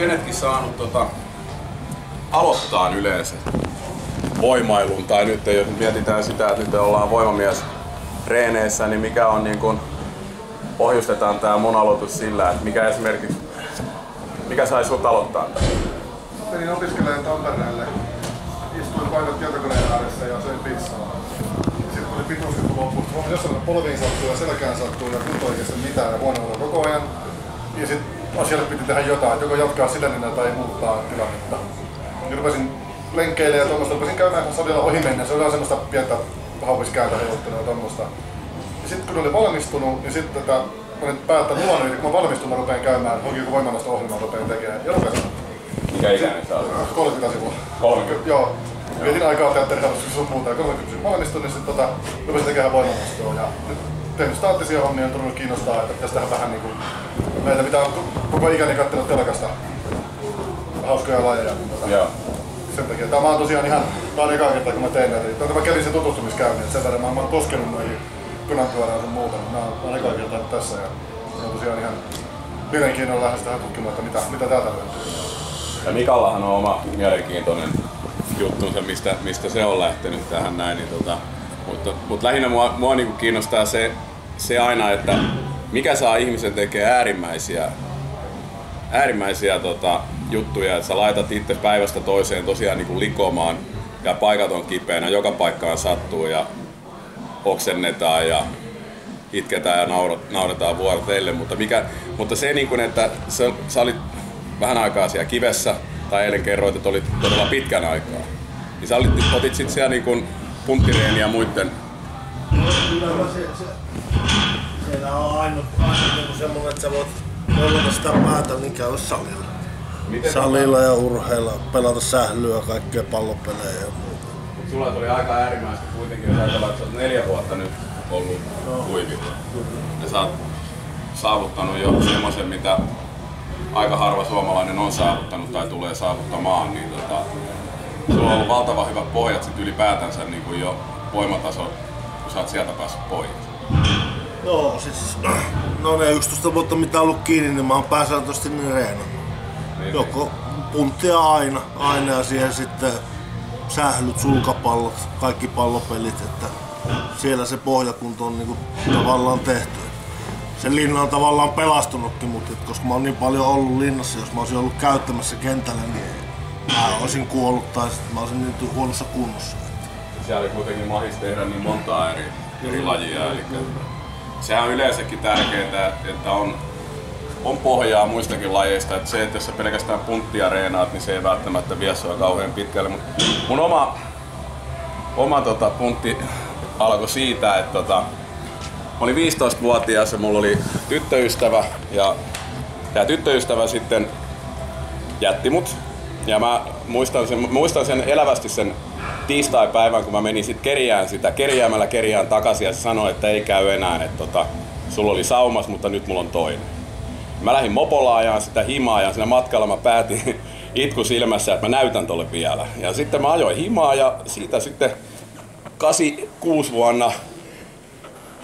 kenetkin saanut tota, aloittaa yleensä voimailuun, tai nyt jos mietitään sitä, että nyt ollaan voimamies reeneissä, niin mikä on niin kuin, pohjustetaan tämä mun aloitus sillä, että mikä esimerkiksi, mikä sai sut aloittaa tämän? Menin opiskelemaan Tampereelle. Istuin paikat tietokoneen ääressä ja söin pizzaa. Sitten tuli pituusjuttu loppu. Jossain polviin sattuu ja selkään sattuu ja kunto oikeasti mitään ja huono koko ajan. Ja sitten asialle piti tehdä jotain, joko jatkaa silennä tai muuttaa tilannetta. Ja rupesin lenkkeilemään ja tuommoista. Rupesin käymään salilla ohi mennä. Se oli vähän semmoista pientä haupiskääntä heiluttelua ja tuommoista. Ja sitten kun oli valmistunut, niin sitten tätä mä olin päättänyt että kun mä valmistun, mä rupean käymään Hokiko voimannasta ohjelmaa rupean tekemään. Ja rupesin Mikä ikäinen sä olit? 30 sivua. 30. Joo. Vietin aikaa teatteriharrastuksessa sun muuta ja 30 sivua valmistuin, niin sitten tota, rupesin tekemään voimanastoa. Ja nyt tehnyt staattisia hommia on tullut kiinnostaa, että tehdä vähän niinku meitä, mitä on koko ikäni katsellut telkasta. Hauskoja lajeja. Niin Joo. sen takia. Tämä on tosiaan ihan, tää on eka kerta kun mä tein näitä. Tätä mä kävin sen tutustumiskäynnin, että sen verran mä, mä oon koskenut noihin kynänpyörään sun muuta. Mä oon, mä oon eka kerta nyt tässä ja se on tosiaan ihan mielenkiinnolla lähes tähän tutkimaan, että mitä, mitä täältä löytyy. Ja Mikallahan on oma mielenkiintoinen juttunsa, mistä, mistä se on lähtenyt tähän näin. Niin tota, mutta, mutta lähinnä mua, mua niin kiinnostaa se, se aina, että mikä saa ihmisen tekemään äärimmäisiä, äärimmäisiä tota, juttuja, että sä laitat itse päivästä toiseen tosiaan niin kuin likomaan ja paikat on kipeänä, joka paikkaan sattuu ja oksennetaan ja itketään ja nauretaan vuoroteille, mutta, mikä, mutta se, niin kuin, että sä, sä olit vähän aikaa siellä kivessä, tai eilen kerroit, että olit todella pitkän aikaa, niin sä olit, otit sitten siellä niin kuin ja muiden Siellä on ainut, niin semmoinen, että sä voit olla sitä päätä, niin käy salilla. Miten Salilla ja urheilla, pelata sählyä, kaikkea pallopelejä ja muuta. Mut Sulla tuli aika äärimmäistä kuitenkin, jos ajatellaan, että sä oot neljä vuotta nyt ollut huivilla. Ja sä oot saavuttanut jo semmoisen, mitä aika harva suomalainen on saavuttanut tai tulee saavuttamaan, niin tota, sulla on ollut valtavan hyvät pohjat sit ylipäätänsä niin kuin jo voimataso, kun sä oot sieltä päässyt pois. Joo, siis no ne 11 vuotta mitä on ollut kiinni, niin mä oon pääsääntöisesti niin reenannut. Niin, Joko punttia aina, aina ja siihen sitten sählyt, sulkapallot, kaikki pallopelit, että siellä se pohjakunto on niinku tavallaan tehty. Se linna on tavallaan pelastunutkin, mutta et koska mä oon niin paljon ollut linnassa, jos mä olisin ollut käyttämässä kentällä, niin mä olisin kuollut tai sit mä olisin niin huonossa kunnossa. siellä oli kuitenkin mahis tehdä niin montaa eri, eri lajia. Eli sehän on yleensäkin tärkeää, että on, on pohjaa muistakin lajeista. Että se, että jos sä pelkästään punttia reenaat, niin se ei välttämättä vie sua kauhean pitkälle. Mut mun oma, oma tota, puntti alkoi siitä, että tota, mä olin 15-vuotias ja mulla oli tyttöystävä ja tämä tyttöystävä sitten jätti mut. Ja mä muistan sen, muistan sen elävästi sen tiistai-päivän, kun mä menin sit kerjään sitä, kerjäämällä kerjään takaisin ja se sanoi, että ei käy enää, että tota, sulla oli saumas, mutta nyt mulla on toinen. Mä lähdin mopolla ajaan sitä himaa ja siinä matkalla mä päätin itku silmässä, että mä näytän tolle vielä. Ja sitten mä ajoin himaa ja siitä sitten 86 vuonna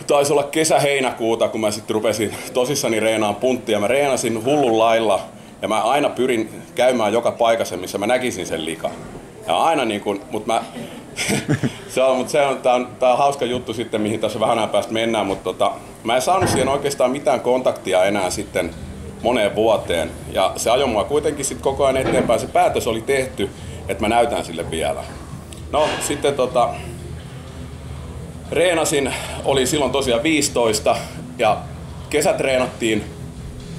taisi olla kesä-heinäkuuta, kun mä sitten rupesin tosissani reenaan punttia. Mä reenasin hullun lailla ja mä aina pyrin käymään joka paikassa, missä mä näkisin sen likan. Ja aina niin kuin, mutta mä, se on, mutta se on, tää on, tää on hauska juttu sitten, mihin tässä vähän ajan päästä mennään, mutta tota, mä en saanut siihen oikeastaan mitään kontaktia enää sitten moneen vuoteen. Ja se ajoi mua kuitenkin sitten koko ajan eteenpäin. Se päätös oli tehty, että mä näytän sille vielä. No sitten tota, Reenasin, oli silloin tosiaan 15 ja kesät treenattiin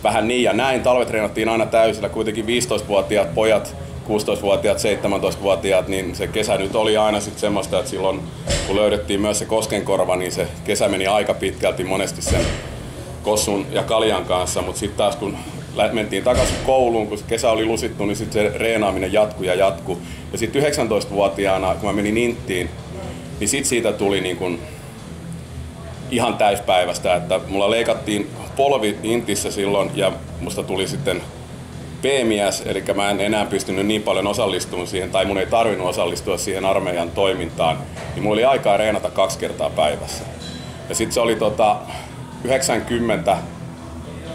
vähän niin ja näin. Talvet treenattiin aina täysillä, kuitenkin 15-vuotiaat pojat, 16-vuotiaat, 17-vuotiaat, niin se kesä nyt oli aina sitten semmoista, että silloin kun löydettiin myös se koskenkorva, niin se kesä meni aika pitkälti monesti sen Kossun ja Kaljan kanssa, mutta sitten taas kun mentiin takaisin kouluun, kun kesä oli lusittu, niin sitten se reenaaminen jatkui ja jatkui. Ja sitten 19-vuotiaana, kun mä menin Inttiin, niin sitten siitä tuli niin kun ihan täyspäivästä, että mulla leikattiin polvi Intissä silloin ja musta tuli sitten PMS, eli mä en enää pystynyt niin paljon osallistumaan siihen, tai mun ei tarvinnut osallistua siihen armeijan toimintaan, niin mulla oli aikaa reenata kaksi kertaa päivässä. Ja sitten se oli tota 90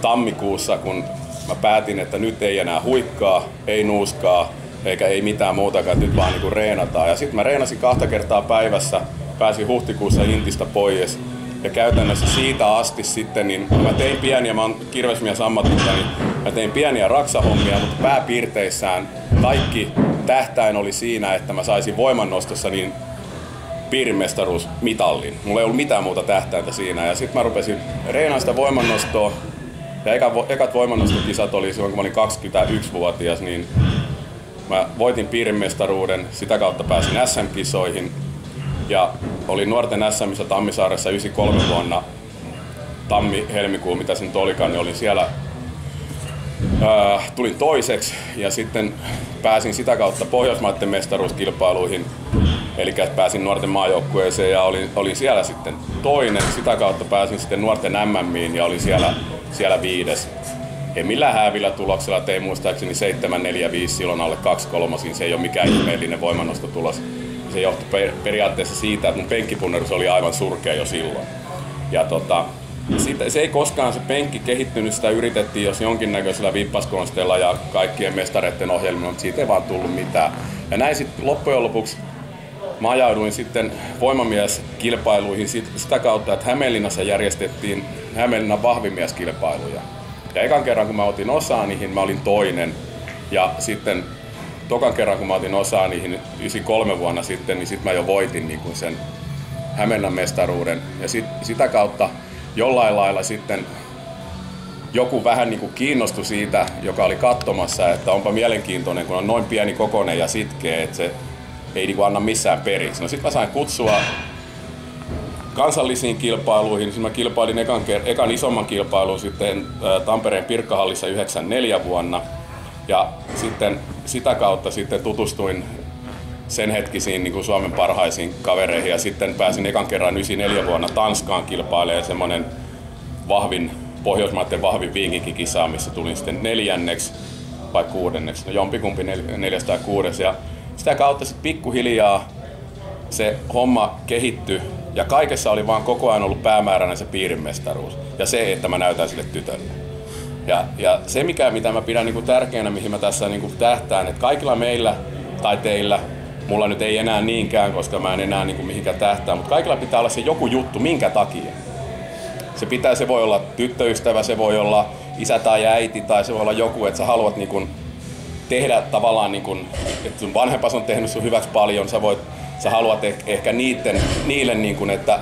tammikuussa, kun mä päätin, että nyt ei enää huikkaa, ei nuuskaa, eikä ei mitään muutakaan, nyt vaan niinku reenataan. Ja sitten mä reenasin kahta kertaa päivässä, pääsin huhtikuussa Intistä pois. Ja käytännössä siitä asti sitten, niin mä tein pieniä, mä oon kirvesmies ammatilta, niin mä tein pieniä raksahommia, mutta pääpiirteissään kaikki tähtäin oli siinä, että mä saisin voimannostossa niin piirimestaruusmitallin. Mulla ei ollut mitään muuta tähtäintä siinä. Ja sitten mä rupesin reenaamaan sitä voimannostoa. Ja eka, ekat voimannostokisat oli silloin, kun mä olin 21-vuotias, niin mä voitin piirimestaruuden. Sitä kautta pääsin SM-kisoihin. Ja olin nuorten SMissä Tammisaaressa 93 vuonna tammi-helmikuu, mitä sen olikaan, niin olin siellä äh, tulin toiseksi ja sitten pääsin sitä kautta Pohjoismaiden mestaruuskilpailuihin. Eli pääsin nuorten maajoukkueeseen ja olin, olin siellä sitten toinen. Sitä kautta pääsin sitten nuorten MMiin ja olin siellä, siellä viides. Ei millään hävillä tuloksella, tein muistaakseni 745 silloin alle 2 kolmosin. Se ei ole mikään ihmeellinen voimannostotulos. Se johtui per, periaatteessa siitä, että mun penkkipunnerus oli aivan surkea jo silloin. Ja tota, sitä, se ei koskaan se penkki kehittynyt, sitä yritettiin jos jonkinnäköisellä vippaskonsteilla ja kaikkien mestareiden ohjelmilla, mutta siitä ei vaan tullut mitään. Ja näin sitten loppujen lopuksi mä ajauduin sitten voimamieskilpailuihin sitä kautta, että Hämeenlinnassa järjestettiin Hämeenlinnan vahvimieskilpailuja. Ja ekan kerran kun mä otin osaa niihin, mä olin toinen. Ja sitten tokan kerran kun mä otin osaa niihin 93 vuonna sitten, niin sitten mä jo voitin niin kuin sen Hämeenlinnan mestaruuden. Ja sit, sitä kautta jollain lailla sitten joku vähän niin kuin kiinnostui siitä, joka oli katsomassa, että onpa mielenkiintoinen, kun on noin pieni kokonen ja sitkeä, että se ei niin kuin anna missään periksi. No sitten mä sain kutsua kansallisiin kilpailuihin. Sitten mä kilpailin ekan, ekan isomman kilpailun sitten Tampereen Pirkkahallissa 94 vuonna. Ja sitten sitä kautta sitten tutustuin sen hetkisiin niin kuin Suomen parhaisiin kavereihin ja sitten pääsin ekan kerran 94 vuonna Tanskaan kilpailemaan semmoinen vahvin, Pohjoismaiden vahvin viinkikikisa, missä tulin sitten neljänneksi vai kuudenneksi, no jompikumpi nel, neljästä ja kuudes ja sitä kautta sitten pikkuhiljaa se homma kehittyi ja kaikessa oli vaan koko ajan ollut päämääränä se piirimestaruus ja se, että mä näytän sille tytölle. Ja, ja se, mikä, mitä mä pidän niin kuin tärkeänä, mihin mä tässä niin kuin tähtään, että kaikilla meillä tai teillä Mulla nyt ei enää niinkään, koska mä en enää niin kuin mihinkään tähtää, mutta kaikilla pitää olla se joku juttu, minkä takia. Se pitää, se voi olla tyttöystävä, se voi olla isä tai äiti tai se voi olla joku, että sä haluat niin kuin tehdä tavallaan, niin kuin, että sun vanhempas on tehnyt sun hyväksi paljon, sä, voit, sä haluat ehkä niiden, niille, niin kuin, että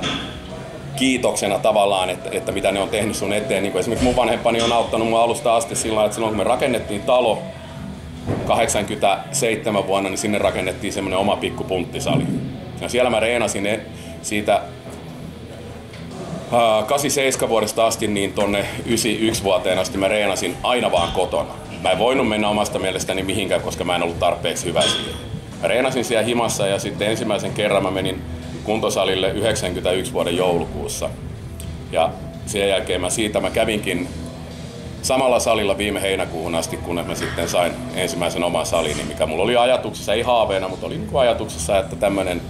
kiitoksena tavallaan, että, että mitä ne on tehnyt sun eteen. Niin kuin esimerkiksi mun vanhempani on auttanut mun alusta asti sillä että silloin kun me rakennettiin talo, 87 vuonna niin sinne rakennettiin semmoinen oma pikku punttisali. Ja siellä mä reenasin siitä 87 vuodesta asti niin tonne 91 vuoteen asti mä reenasin aina vaan kotona. Mä en voinut mennä omasta mielestäni mihinkään, koska mä en ollut tarpeeksi hyvä siihen. Mä reenasin siellä himassa ja sitten ensimmäisen kerran mä menin kuntosalille 91 vuoden joulukuussa. Ja sen jälkeen mä siitä mä kävinkin samalla salilla viime heinäkuuhun asti, kun mä sitten sain ensimmäisen oman salini, mikä mulla oli ajatuksessa, ei haaveena, mutta oli niin ajatuksessa, että tämmöinen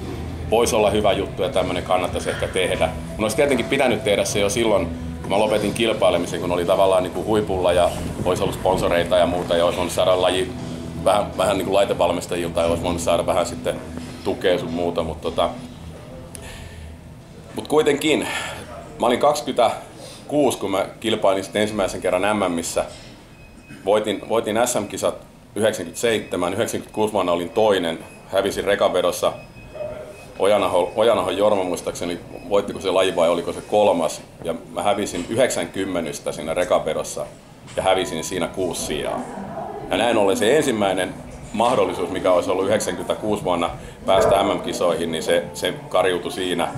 voisi olla hyvä juttu ja tämmöinen kannattaisi ehkä tehdä. Mun olisi tietenkin pitänyt tehdä se jo silloin, kun mä lopetin kilpailemisen, kun oli tavallaan niin kuin huipulla ja olisi ollut sponsoreita ja muuta ja olisi voinut saada laji vähän, vähän niin kuin laitevalmistajilta ja olisi voinut saada vähän sitten tukea sun muuta, mutta tota, mut kuitenkin mä olin 20 96, kun mä kilpailin sitten ensimmäisen kerran MMissä. Voitin, voitin SM-kisat 97, 96 vuonna olin toinen, hävisin rekavedossa Ojanaho, Ojanaho Jorma muistaakseni, voittiko se laji vai oliko se kolmas. Ja mä hävisin 90 siinä rekavedossa ja hävisin siinä kuusi sijaa. Ja näin ollen se ensimmäinen mahdollisuus, mikä olisi ollut 96 vuonna päästä MM-kisoihin, niin se, se karjutui siinä,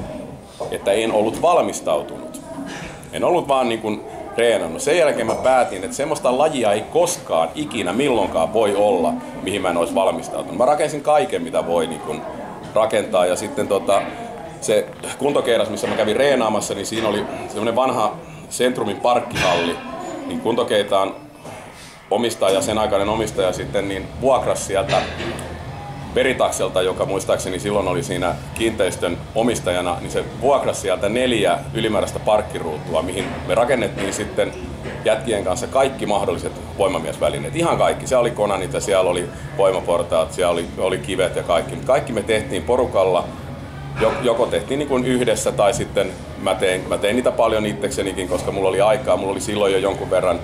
että en ollut valmistautunut. En ollut vaan niin kuin treenannut. Sen jälkeen mä päätin, että semmoista lajia ei koskaan, ikinä, milloinkaan voi olla, mihin mä en olisi valmistautunut. Mä rakensin kaiken, mitä voi niin kuin rakentaa ja sitten tota, se kuntokeiras, missä mä kävin reenaamassa, niin siinä oli semmoinen vanha Centrumin parkkihalli, niin kuntokeitaan omistaja, sen aikainen omistaja sitten niin vuokras sieltä Veritakselta, joka muistaakseni silloin oli siinä kiinteistön omistajana, niin se vuokrasi sieltä neljä ylimääräistä parkkiruutua, mihin me rakennettiin sitten jätkien kanssa kaikki mahdolliset voimamiesvälineet. Ihan kaikki. Siellä oli konanit ja siellä oli voimaportaat, siellä oli, oli kivet ja kaikki. Kaikki me tehtiin porukalla. Joko tehtiin niin kuin yhdessä tai sitten mä tein, mä tein niitä paljon itseksenikin, koska mulla oli aikaa. Mulla oli silloin jo jonkun verran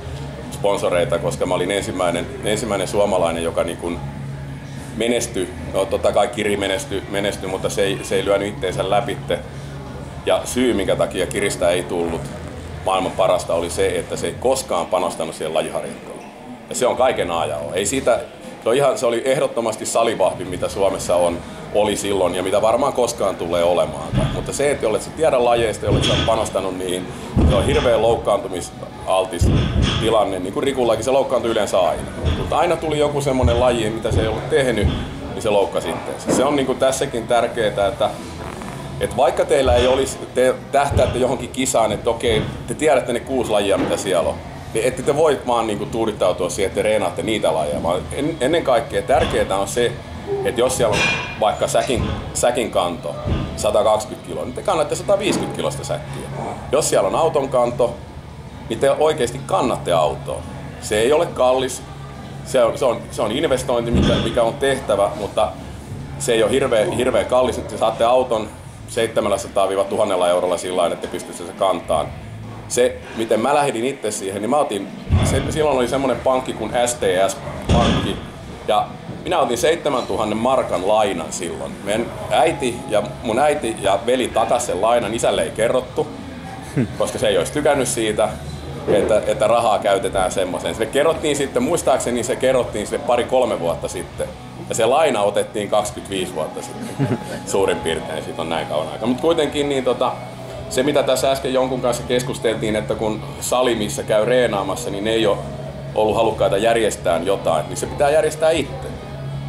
sponsoreita, koska mä olin ensimmäinen, ensimmäinen suomalainen, joka niin kuin menestyi. No totta kai Kiri menestyi, menestyi mutta se ei, se ei lyönyt itteensä läpitte. Ja syy, minkä takia Kiristä ei tullut maailman parasta, oli se, että se ei koskaan panostanut siihen lajiharjoitteluun. Ja se on kaiken ajan. Ei siitä, se, on ihan, se oli ehdottomasti salivahvi, mitä Suomessa on, oli silloin ja mitä varmaan koskaan tulee olemaan. Mutta se, että olet tiedä lajeista ja olet panostanut niihin, se on hirveän loukkaantumisaltis tilanne. Niin kuin Rikullakin se loukkaantui yleensä aina. Mutta aina tuli joku semmoinen laji, mitä se ei ollut tehnyt, niin se loukkasi itseensä. Se on niin kuin tässäkin tärkeää, että et vaikka teillä ei olisi, te tähtäätte johonkin kisaan, että okei, te tiedätte ne kuusi lajia, mitä siellä on, niin ette te voi vaan niinku tuudittautua siihen, että te reenaatte niitä lajeja, vaan en, ennen kaikkea tärkeää on se, että jos siellä on vaikka säkin, säkin kanto 120 kiloa, niin te kannatte 150 kilosta säkkiä. Jos siellä on auton kanto, niin te oikeasti kannatte autoa. Se ei ole kallis, se on, se on, se on investointi, mikä, mikä on tehtävä, mutta se ei ole hirveän hirveä kallis, te saatte auton 700-1000 eurolla sillä että pystyisi se kantaan. Se, miten mä lähdin itse siihen, niin mä otin, se, silloin oli semmoinen pankki kuin STS-pankki, ja minä otin 7000 markan lainan silloin. Meidän äiti ja mun äiti ja veli takas sen lainan, isälle ei kerrottu, koska se ei olisi tykännyt siitä, että, että rahaa käytetään semmoiseen. Se kerrottiin sitten, muistaakseni se kerrottiin sille pari-kolme vuotta sitten. Ja se laina otettiin 25 vuotta sitten, suurin piirtein, siitä on näin kauan aika. Mutta kuitenkin niin tota, se mitä tässä äsken jonkun kanssa keskusteltiin, että kun sali, missä käy reenaamassa, niin ne ei ole ollut halukkaita järjestää jotain, niin se pitää järjestää itse.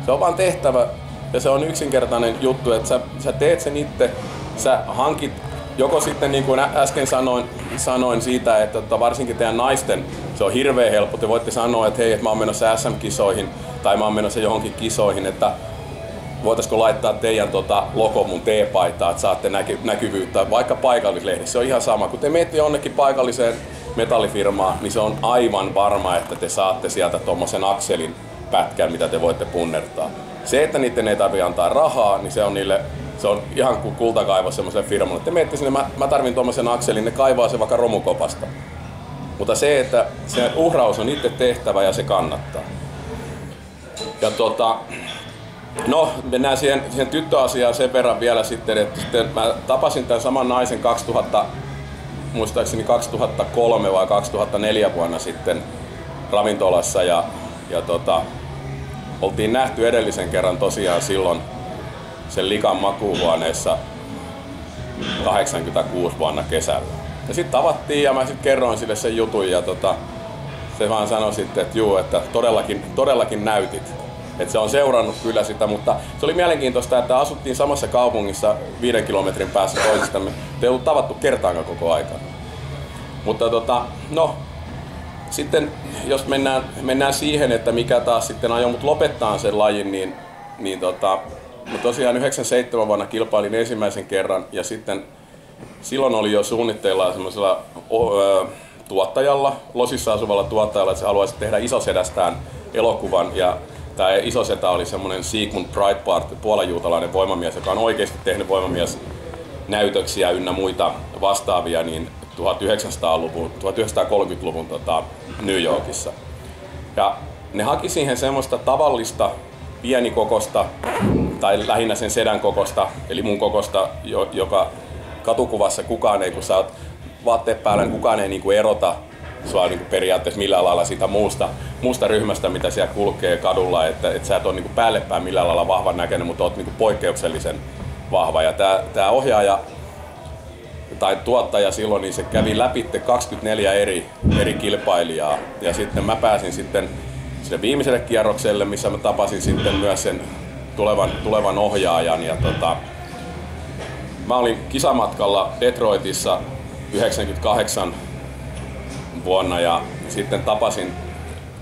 Se on vaan tehtävä ja se on yksinkertainen juttu, että sä, sä teet sen itse, sä hankit joko sitten niin kuin äsken sanoin, sanoin siitä, että varsinkin teidän naisten, se on hirveän helppo. Te voitte sanoa, että hei, että mä oon menossa SM-kisoihin tai mä oon menossa johonkin kisoihin, että voitaisiko laittaa teidän tota, logo mun T-paitaa, että saatte näky- näkyvyyttä vaikka paikallislehdessä. Se on ihan sama. Kun te menette jonnekin paikalliseen metallifirmaan, niin se on aivan varma, että te saatte sieltä tuommoisen akselin pätkän, mitä te voitte punnertaa. Se, että niiden ei tarvitse antaa rahaa, niin se on niille se on ihan kuin kultakaivos semmoiselle firmalle. Että menette sinne, mä, mä tarvin tuommoisen akselin, ne kaivaa se vaikka romukopasta. Mutta se, että se uhraus on itse tehtävä ja se kannattaa. Ja tota, no, mennään siihen, siihen tyttöasiaan sen verran vielä sitten, että sitten mä tapasin tämän saman naisen 2000, muistaakseni 2003 vai 2004 vuonna sitten ravintolassa ja, ja tota, oltiin nähty edellisen kerran tosiaan silloin sen likan makuuhuoneessa 86 vuonna kesällä. Ja sitten tavattiin ja mä sitten kerroin sille sen jutun ja tota, se vaan sanoi sitten, että juu, että todellakin, todellakin näytit. Että se on seurannut kyllä sitä, mutta se oli mielenkiintoista, että asuttiin samassa kaupungissa viiden kilometrin päässä toisistamme. Te ei ollut tavattu kertaankaan koko aika. Mutta tota, no, sitten jos mennään, mennään siihen, että mikä taas sitten ajoi mut lopettaa sen lajin, niin, niin tota, Mä tosiaan 97 vuonna kilpailin ensimmäisen kerran ja sitten silloin oli jo suunnitteilla semmoisella tuottajalla, Losissa asuvalla tuottajalla, että se haluaisi tehdä isosedästään elokuvan ja tämä isosetä oli semmoinen Sigmund Breitbart, puolajuutalainen voimamies, joka on oikeasti tehnyt voimamies näytöksiä ynnä muita vastaavia niin 1900-luvun, 1930-luvun tota, New Yorkissa. Ja ne haki siihen semmoista tavallista pienikokosta tai lähinnä sen sedän kokosta, eli mun kokosta, joka katukuvassa kukaan ei, kun sä oot vaatteet päällä, niin kukaan ei niin kuin erota sua niin kuin periaatteessa millään lailla siitä muusta, muusta ryhmästä, mitä siellä kulkee kadulla, että, että sä et ole niin kuin päälle päin millään lailla vahvan näköinen, mutta oot niin kuin poikkeuksellisen vahva. Ja tämä, tämä ohjaaja tai tuottaja silloin, niin se kävi läpi 24 eri, eri kilpailijaa ja sitten mä pääsin sitten sinne viimeiselle kierrokselle, missä mä tapasin sitten myös sen tulevan, tulevan ohjaajan. Ja tota, mä olin kisamatkalla Detroitissa 98 vuonna ja sitten tapasin,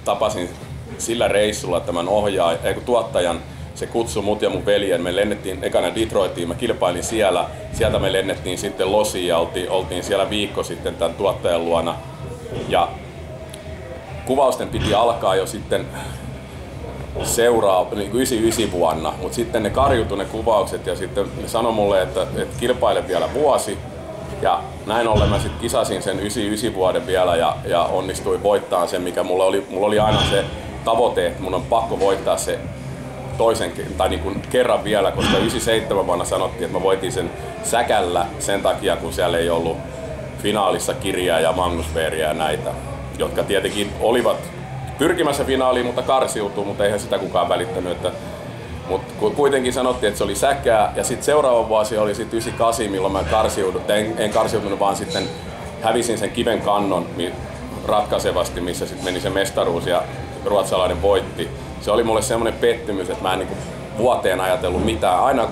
tapasin sillä reissulla tämän ohjaajan, tuottajan se kutsui mut ja mun veljen. Me lennettiin ekana Detroitiin, mä kilpailin siellä. Sieltä me lennettiin sitten Losiin ja oltiin, oltiin siellä viikko sitten tämän tuottajan luona. Ja kuvausten piti alkaa jo sitten seuraa niin kuin 99 vuonna, mutta sitten ne karjutui ne kuvaukset ja sitten ne sanoi mulle, että, että kilpaile vielä vuosi. Ja näin ollen mä sitten kisasin sen 99 vuoden vielä ja, ja onnistuin voittaa sen, mikä mulla oli, mulla oli aina se tavoite, että mun on pakko voittaa se toisen, tai niin kuin kerran vielä, koska 97 vuonna sanottiin, että mä voitin sen säkällä sen takia, kun siellä ei ollut finaalissa kirjaa ja Magnus ja näitä, jotka tietenkin olivat pyrkimässä finaaliin, mutta karsiutuu, mutta eihän sitä kukaan välittänyt. Että, mutta kuitenkin sanottiin, että se oli säkää ja sitten seuraava vuosi oli sitten 98, milloin mä karsiudun, en, en karsiutunut, vaan sitten hävisin sen kiven kannon ratkaisevasti, missä sitten meni se mestaruus ja ruotsalainen voitti. Se oli mulle semmoinen pettymys, että mä en niin vuoteen ajatellut mitään. Aina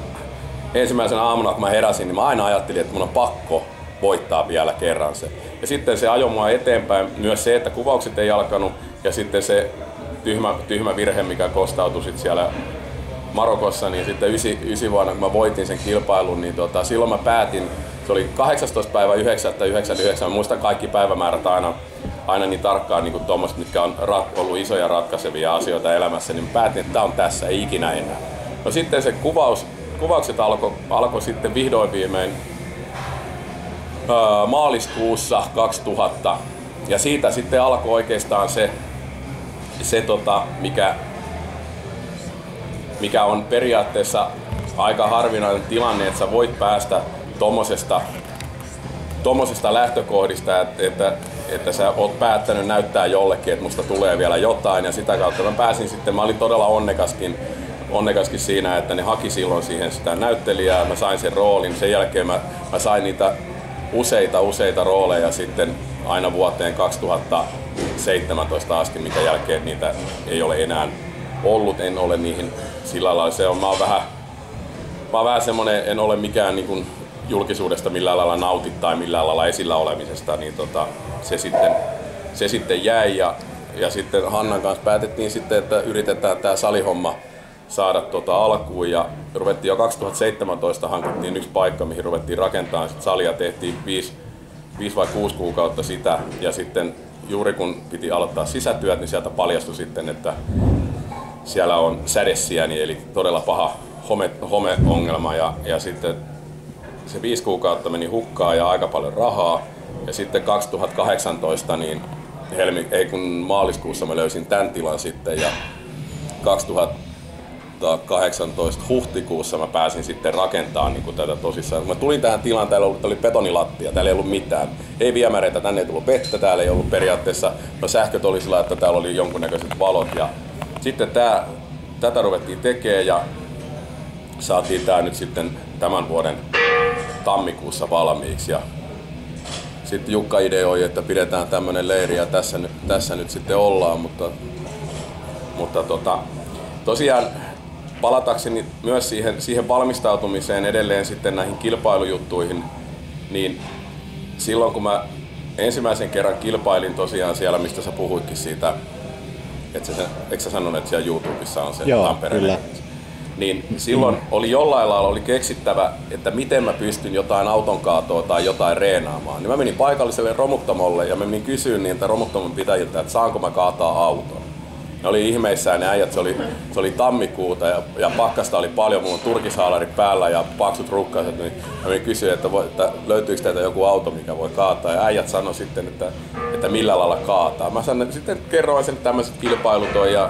ensimmäisenä aamuna, kun mä heräsin, niin mä aina ajattelin, että mun on pakko voittaa vielä kerran se. Ja sitten se ajoi mua eteenpäin myös se, että kuvaukset ei alkanut ja sitten se tyhmä, tyhmä virhe, mikä kostautui sitten siellä Marokossa, niin sitten 9, vuonna, kun mä voitin sen kilpailun, niin tota, silloin mä päätin, se oli 18. päivä 9.99, mä muistan kaikki päivämäärät aina, aina niin tarkkaan niin kuin tommoset, mitkä on rat, ollut isoja ratkaisevia asioita elämässä, niin mä päätin, että tämä on tässä, ei ikinä enää. No sitten se kuvaus, kuvaukset alkoi alko sitten vihdoin viimein öö, maaliskuussa 2000 ja siitä sitten alkoi oikeastaan se, se tota, mikä, mikä on periaatteessa aika harvinainen tilanne, että sä voit päästä tuommoisesta tommosesta lähtökohdista, että, että, että sä oot päättänyt näyttää jollekin, että musta tulee vielä jotain. Ja sitä kautta mä pääsin sitten, mä olin todella onnekaskin, onnekaskin siinä, että ne haki silloin siihen sitä näyttelijää, mä sain sen roolin, sen jälkeen mä, mä sain niitä useita useita rooleja sitten aina vuoteen 2017 asti, mikä jälkeen niitä ei ole enää ollut, en ole niihin sillä lailla. Se on, mä oon vähän, mä oon vähän semmonen, en ole mikään niin kuin julkisuudesta millään lailla nauti tai millään lailla esillä olemisesta, niin tota, se, sitten, se sitten jäi. Ja, ja sitten Hannan kanssa päätettiin sitten, että yritetään tämä salihomma saada tota alkuun. Ja ruvettiin jo 2017 hankittiin yksi paikka, mihin ruvettiin rakentamaan. Sit salia, tehtiin viisi 5 vai 6 kuukautta sitä. Ja sitten juuri kun piti aloittaa sisätyöt, niin sieltä paljastui sitten, että siellä on sädessiäni, eli todella paha home, homeongelma ja, ja sitten se viisi kuukautta meni hukkaan ja aika paljon rahaa. Ja sitten 2018, niin helmi, ei kun maaliskuussa mä löysin tämän tilan sitten ja 2000 2018 huhtikuussa mä pääsin sitten rakentamaan niin kuin tätä tosissaan. Mä tulin tähän tilaan, täällä oli, oli betonilattia, täällä ei ollut mitään. Ei viemäreitä, tänne ei tullut vettä, täällä ei ollut periaatteessa, no sähköt oli sillä, että täällä oli jonkunnäköiset valot. Ja sitten tää, tätä ruvettiin tekemään ja saatiin tää nyt sitten tämän vuoden tammikuussa valmiiksi. Ja sitten Jukka ideoi, että pidetään tämmönen leiri ja tässä, tässä nyt sitten ollaan, mutta, mutta tota, tosiaan palatakseni myös siihen, siihen valmistautumiseen edelleen sitten näihin kilpailujuttuihin, niin silloin kun mä ensimmäisen kerran kilpailin tosiaan siellä, mistä sä puhuitkin siitä, että sä, eikö sä sanonut, että siellä YouTubessa on se Joo, Tampereen kyllä. niin silloin oli jollain lailla oli keksittävä, että miten mä pystyn jotain auton kaatoa tai jotain reenaamaan. Niin mä menin paikalliselle romuttamolle ja mä menin kysyyn niiltä romuttamon pitäjiltä, että saanko mä kaataa auton ne oli ihmeissään ne äijät, se oli, se oli tammikuuta ja, ja pakkasta oli paljon, on turkishaalari päällä ja paksut rukkaiset, niin mä kysyin, että, voi, että löytyykö teiltä joku auto, mikä voi kaataa ja äijät sanoi sitten, että, että millä lailla kaataa. Mä sanoin, sitten kerroin sen, että tämmöiset kilpailut on ja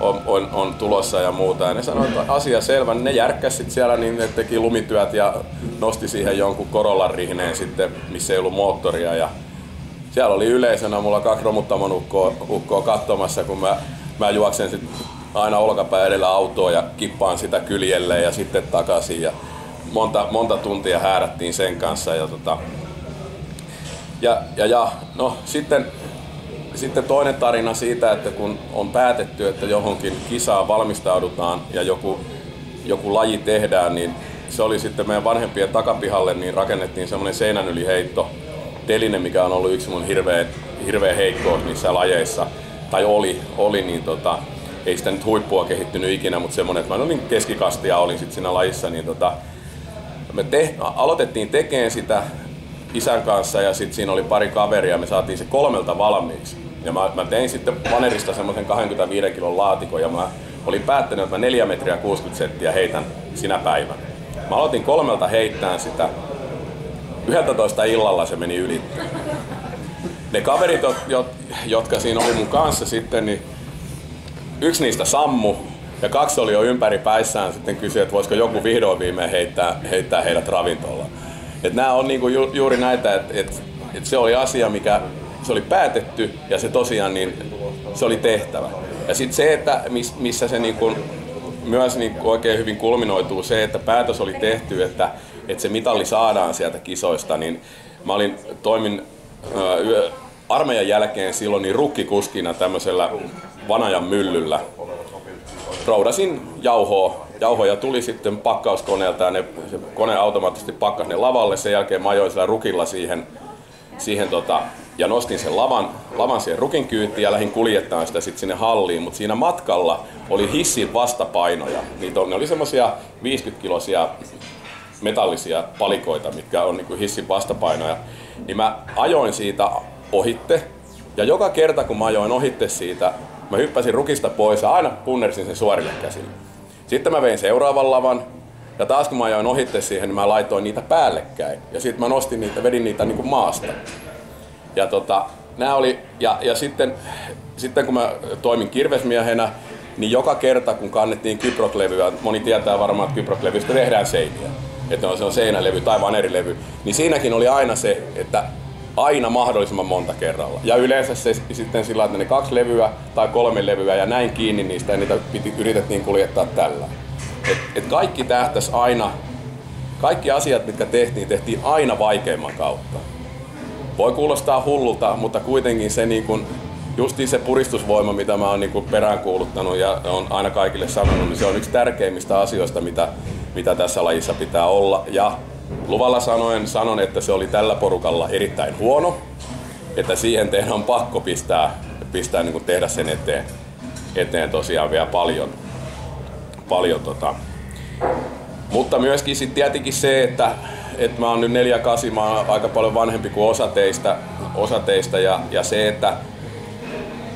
on, on, on, tulossa ja muuta. Ja ne sanoi, että asia selvä. Ne järkkäsit siellä, niin ne teki lumityöt ja nosti siihen jonkun Corollan rihneen sitten, missä ei ollut moottoria. Ja siellä oli yleisönä mulla kaksi romuttamon ukkoa, ukkoa katsomassa, kun mä mä juoksen sit aina olkapää edellä autoa ja kippaan sitä kyljelle ja sitten takaisin. Ja monta, monta tuntia häärättiin sen kanssa. Ja, tota, ja, ja, ja no, sitten, sitten toinen tarina siitä, että kun on päätetty, että johonkin kisaan valmistaudutaan ja joku, joku laji tehdään, niin se oli sitten meidän vanhempien takapihalle, niin rakennettiin semmoinen seinän yli heitto teline, mikä on ollut yksi mun hirveä, hirveä heikkous niissä lajeissa tai oli, oli niin tota, ei sitä nyt huippua kehittynyt ikinä, mutta semmoinen, että mä olin keskikastia olin sitten siinä lajissa, niin tota, me te, aloitettiin tekemään sitä isän kanssa ja sitten siinä oli pari kaveria me saatiin se kolmelta valmiiksi. Ja mä, mä tein sitten vanerista semmoisen 25 kilon laatikon ja mä olin päättänyt, että mä 4 metriä 60 senttiä heitän sinä päivänä. Mä aloitin kolmelta heittämään sitä. 11 illalla se meni yli. Ne kaverit, jotka siinä oli mun kanssa sitten, niin yksi niistä sammu ja kaksi oli jo ympäri päissään sitten kysyi, että voisiko joku vihdoin viimein heittää, heittää heidät ravintolaan. Et nämä on niinku ju, juuri näitä, että et, et se oli asia, mikä se oli päätetty ja se tosiaan niin, se oli tehtävä. Ja sitten se, että miss, missä se niinku, myös niinku oikein hyvin kulminoituu se, että päätös oli tehty, että, että se mitalli saadaan sieltä kisoista, niin mä olin, toimin armeijan jälkeen silloin niin rukkikuskina tämmöisellä Vanajan myllyllä. Roudasin jauhoa, jauhoja tuli sitten pakkauskoneelta ja ne, se kone automaattisesti pakkasi ne lavalle. Sen jälkeen mä ajoin sillä rukilla siihen, siihen tota, ja nostin sen lavan, lavan siihen rukin kyytiin ja lähdin kuljettamaan sitä sitten sinne halliin. Mutta siinä matkalla oli hissin vastapainoja. Niitä on, ne oli semmoisia 50-kilosia metallisia palikoita, mitkä on niin hissin vastapainoja. Niin mä ajoin siitä ohitte. Ja joka kerta kun mä ajoin ohitte siitä, mä hyppäsin rukista pois ja aina punnersin sen suorille käsille. Sitten mä vein seuraavan lavan, ja taas kun mä ajoin ohitte siihen, niin mä laitoin niitä päällekkäin. Ja sitten mä nostin niitä, vedin niitä niin kuin maasta. Ja, tota, nää oli, ja, ja sitten, sitten kun mä toimin kirvesmiehenä, niin joka kerta kun kannettiin kyproklevyä, moni tietää varmaan, että kyproklevystä tehdään seiniä. Että on, se on seinälevy tai vanerilevy. Niin siinäkin oli aina se, että aina mahdollisimman monta kerralla. Ja yleensä se sitten sillä että ne kaksi levyä tai kolme levyä ja näin kiinni niistä ja niitä piti, yritettiin kuljettaa tällä. Et, et kaikki tähtäs aina, kaikki asiat mitkä tehtiin, tehtiin aina vaikeimman kautta. Voi kuulostaa hullulta, mutta kuitenkin se niin kun, justiin se puristusvoima, mitä mä oon niin peräänkuuluttanut ja on aina kaikille sanonut, niin se on yksi tärkeimmistä asioista, mitä, mitä tässä lajissa pitää olla. Ja Luvalla sanoen sanon, että se oli tällä porukalla erittäin huono, että siihen tehdään on pakko pistää, pistää niin tehdä sen eteen, eteen tosiaan vielä paljon. paljon tota. Mutta myöskin sitten tietenkin se, että, että mä oon nyt 4-8, mä oon aika paljon vanhempi kuin osa teistä, osa teistä ja, ja se, että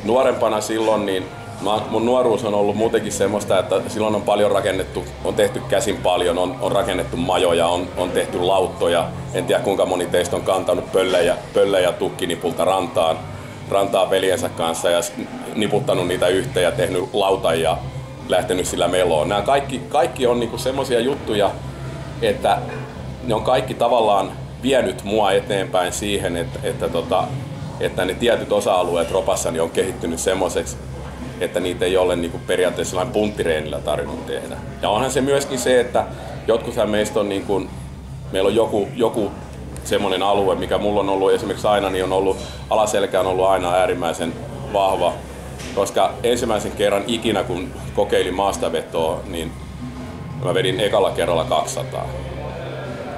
nuorempana silloin niin Mä, mun nuoruus on ollut muutenkin semmoista, että silloin on paljon rakennettu, on tehty käsin paljon, on, on rakennettu majoja, on, on tehty lauttoja. En tiedä kuinka moni teistä on kantanut pöllejä, pöllejä tukkinipulta rantaan, rantaan veljensä kanssa ja niputtanut niitä yhteen ja tehnyt lautan ja lähtenyt sillä meloon. Nämä kaikki, kaikki on niinku semmoisia juttuja, että ne on kaikki tavallaan vienyt mua eteenpäin siihen, että, että, tota, että ne tietyt osa-alueet ropassani on kehittynyt semmoiseksi, että niitä ei ole niin kuin periaatteessa sellainen punttireenillä tarvinnut tehdä. Ja onhan se myöskin se, että jotkuthan meistä on niin kuin, meillä on joku, joku semmoinen alue, mikä mulla on ollut esimerkiksi aina, niin on ollut, alaselkä on ollut aina äärimmäisen vahva, koska ensimmäisen kerran ikinä kun kokeilin maastavetoa, niin mä vedin ekalla kerralla 200.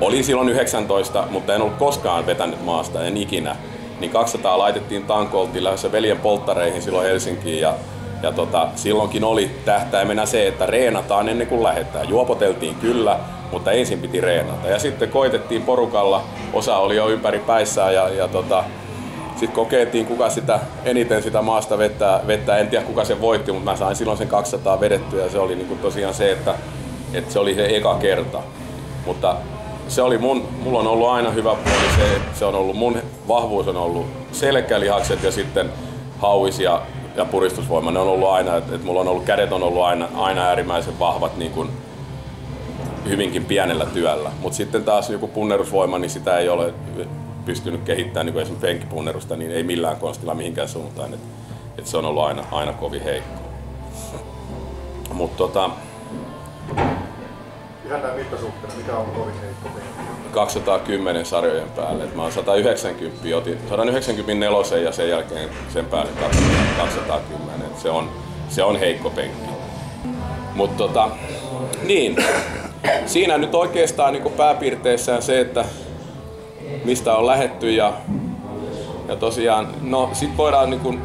Olin silloin 19, mutta en ollut koskaan vetänyt maasta, en ikinä. Niin 200 laitettiin tankoltiin lähdössä veljen polttareihin silloin Helsinkiin ja ja tota, silloinkin oli tähtäimenä se, että reenataan ennen kuin lähdetään. Juopoteltiin kyllä, mutta ensin piti reenata. Ja sitten koitettiin porukalla, osa oli jo ympäri päissään ja, ja tota, sitten kokeiltiin kuka sitä eniten sitä maasta vetää, vetää. En tiedä kuka se voitti, mutta mä sain silloin sen 200 vedettyä ja se oli niinku tosiaan se, että, että se oli se eka kerta. Mutta se oli mun, mulla on ollut aina hyvä puoli se, että se on ollut mun vahvuus on ollut selkälihakset ja sitten hauis ja ja puristusvoima, ne on ollut aina, että, että mulla on ollut, kädet on ollut aina, aina äärimmäisen vahvat niin kuin hyvinkin pienellä työllä. Mutta sitten taas joku punnerusvoima, niin sitä ei ole pystynyt kehittämään, niin kuin esimerkiksi penkkipunnerusta, niin ei millään konstilla mihinkään suuntaan. Että et se on ollut aina, aina kovin heikko. Mutta tota, Ihan näin mittasuhteena, mikä on kovin heikko? 210 sarjojen päälle. Et mä oon 190, otin 194 ja sen jälkeen sen päälle 210. Et se, on, se on heikko penkki. Mutta tota, niin, siinä nyt oikeastaan niin pääpiirteissään se, että mistä on lähetty ja, ja tosiaan, no sit voidaan niin kuin,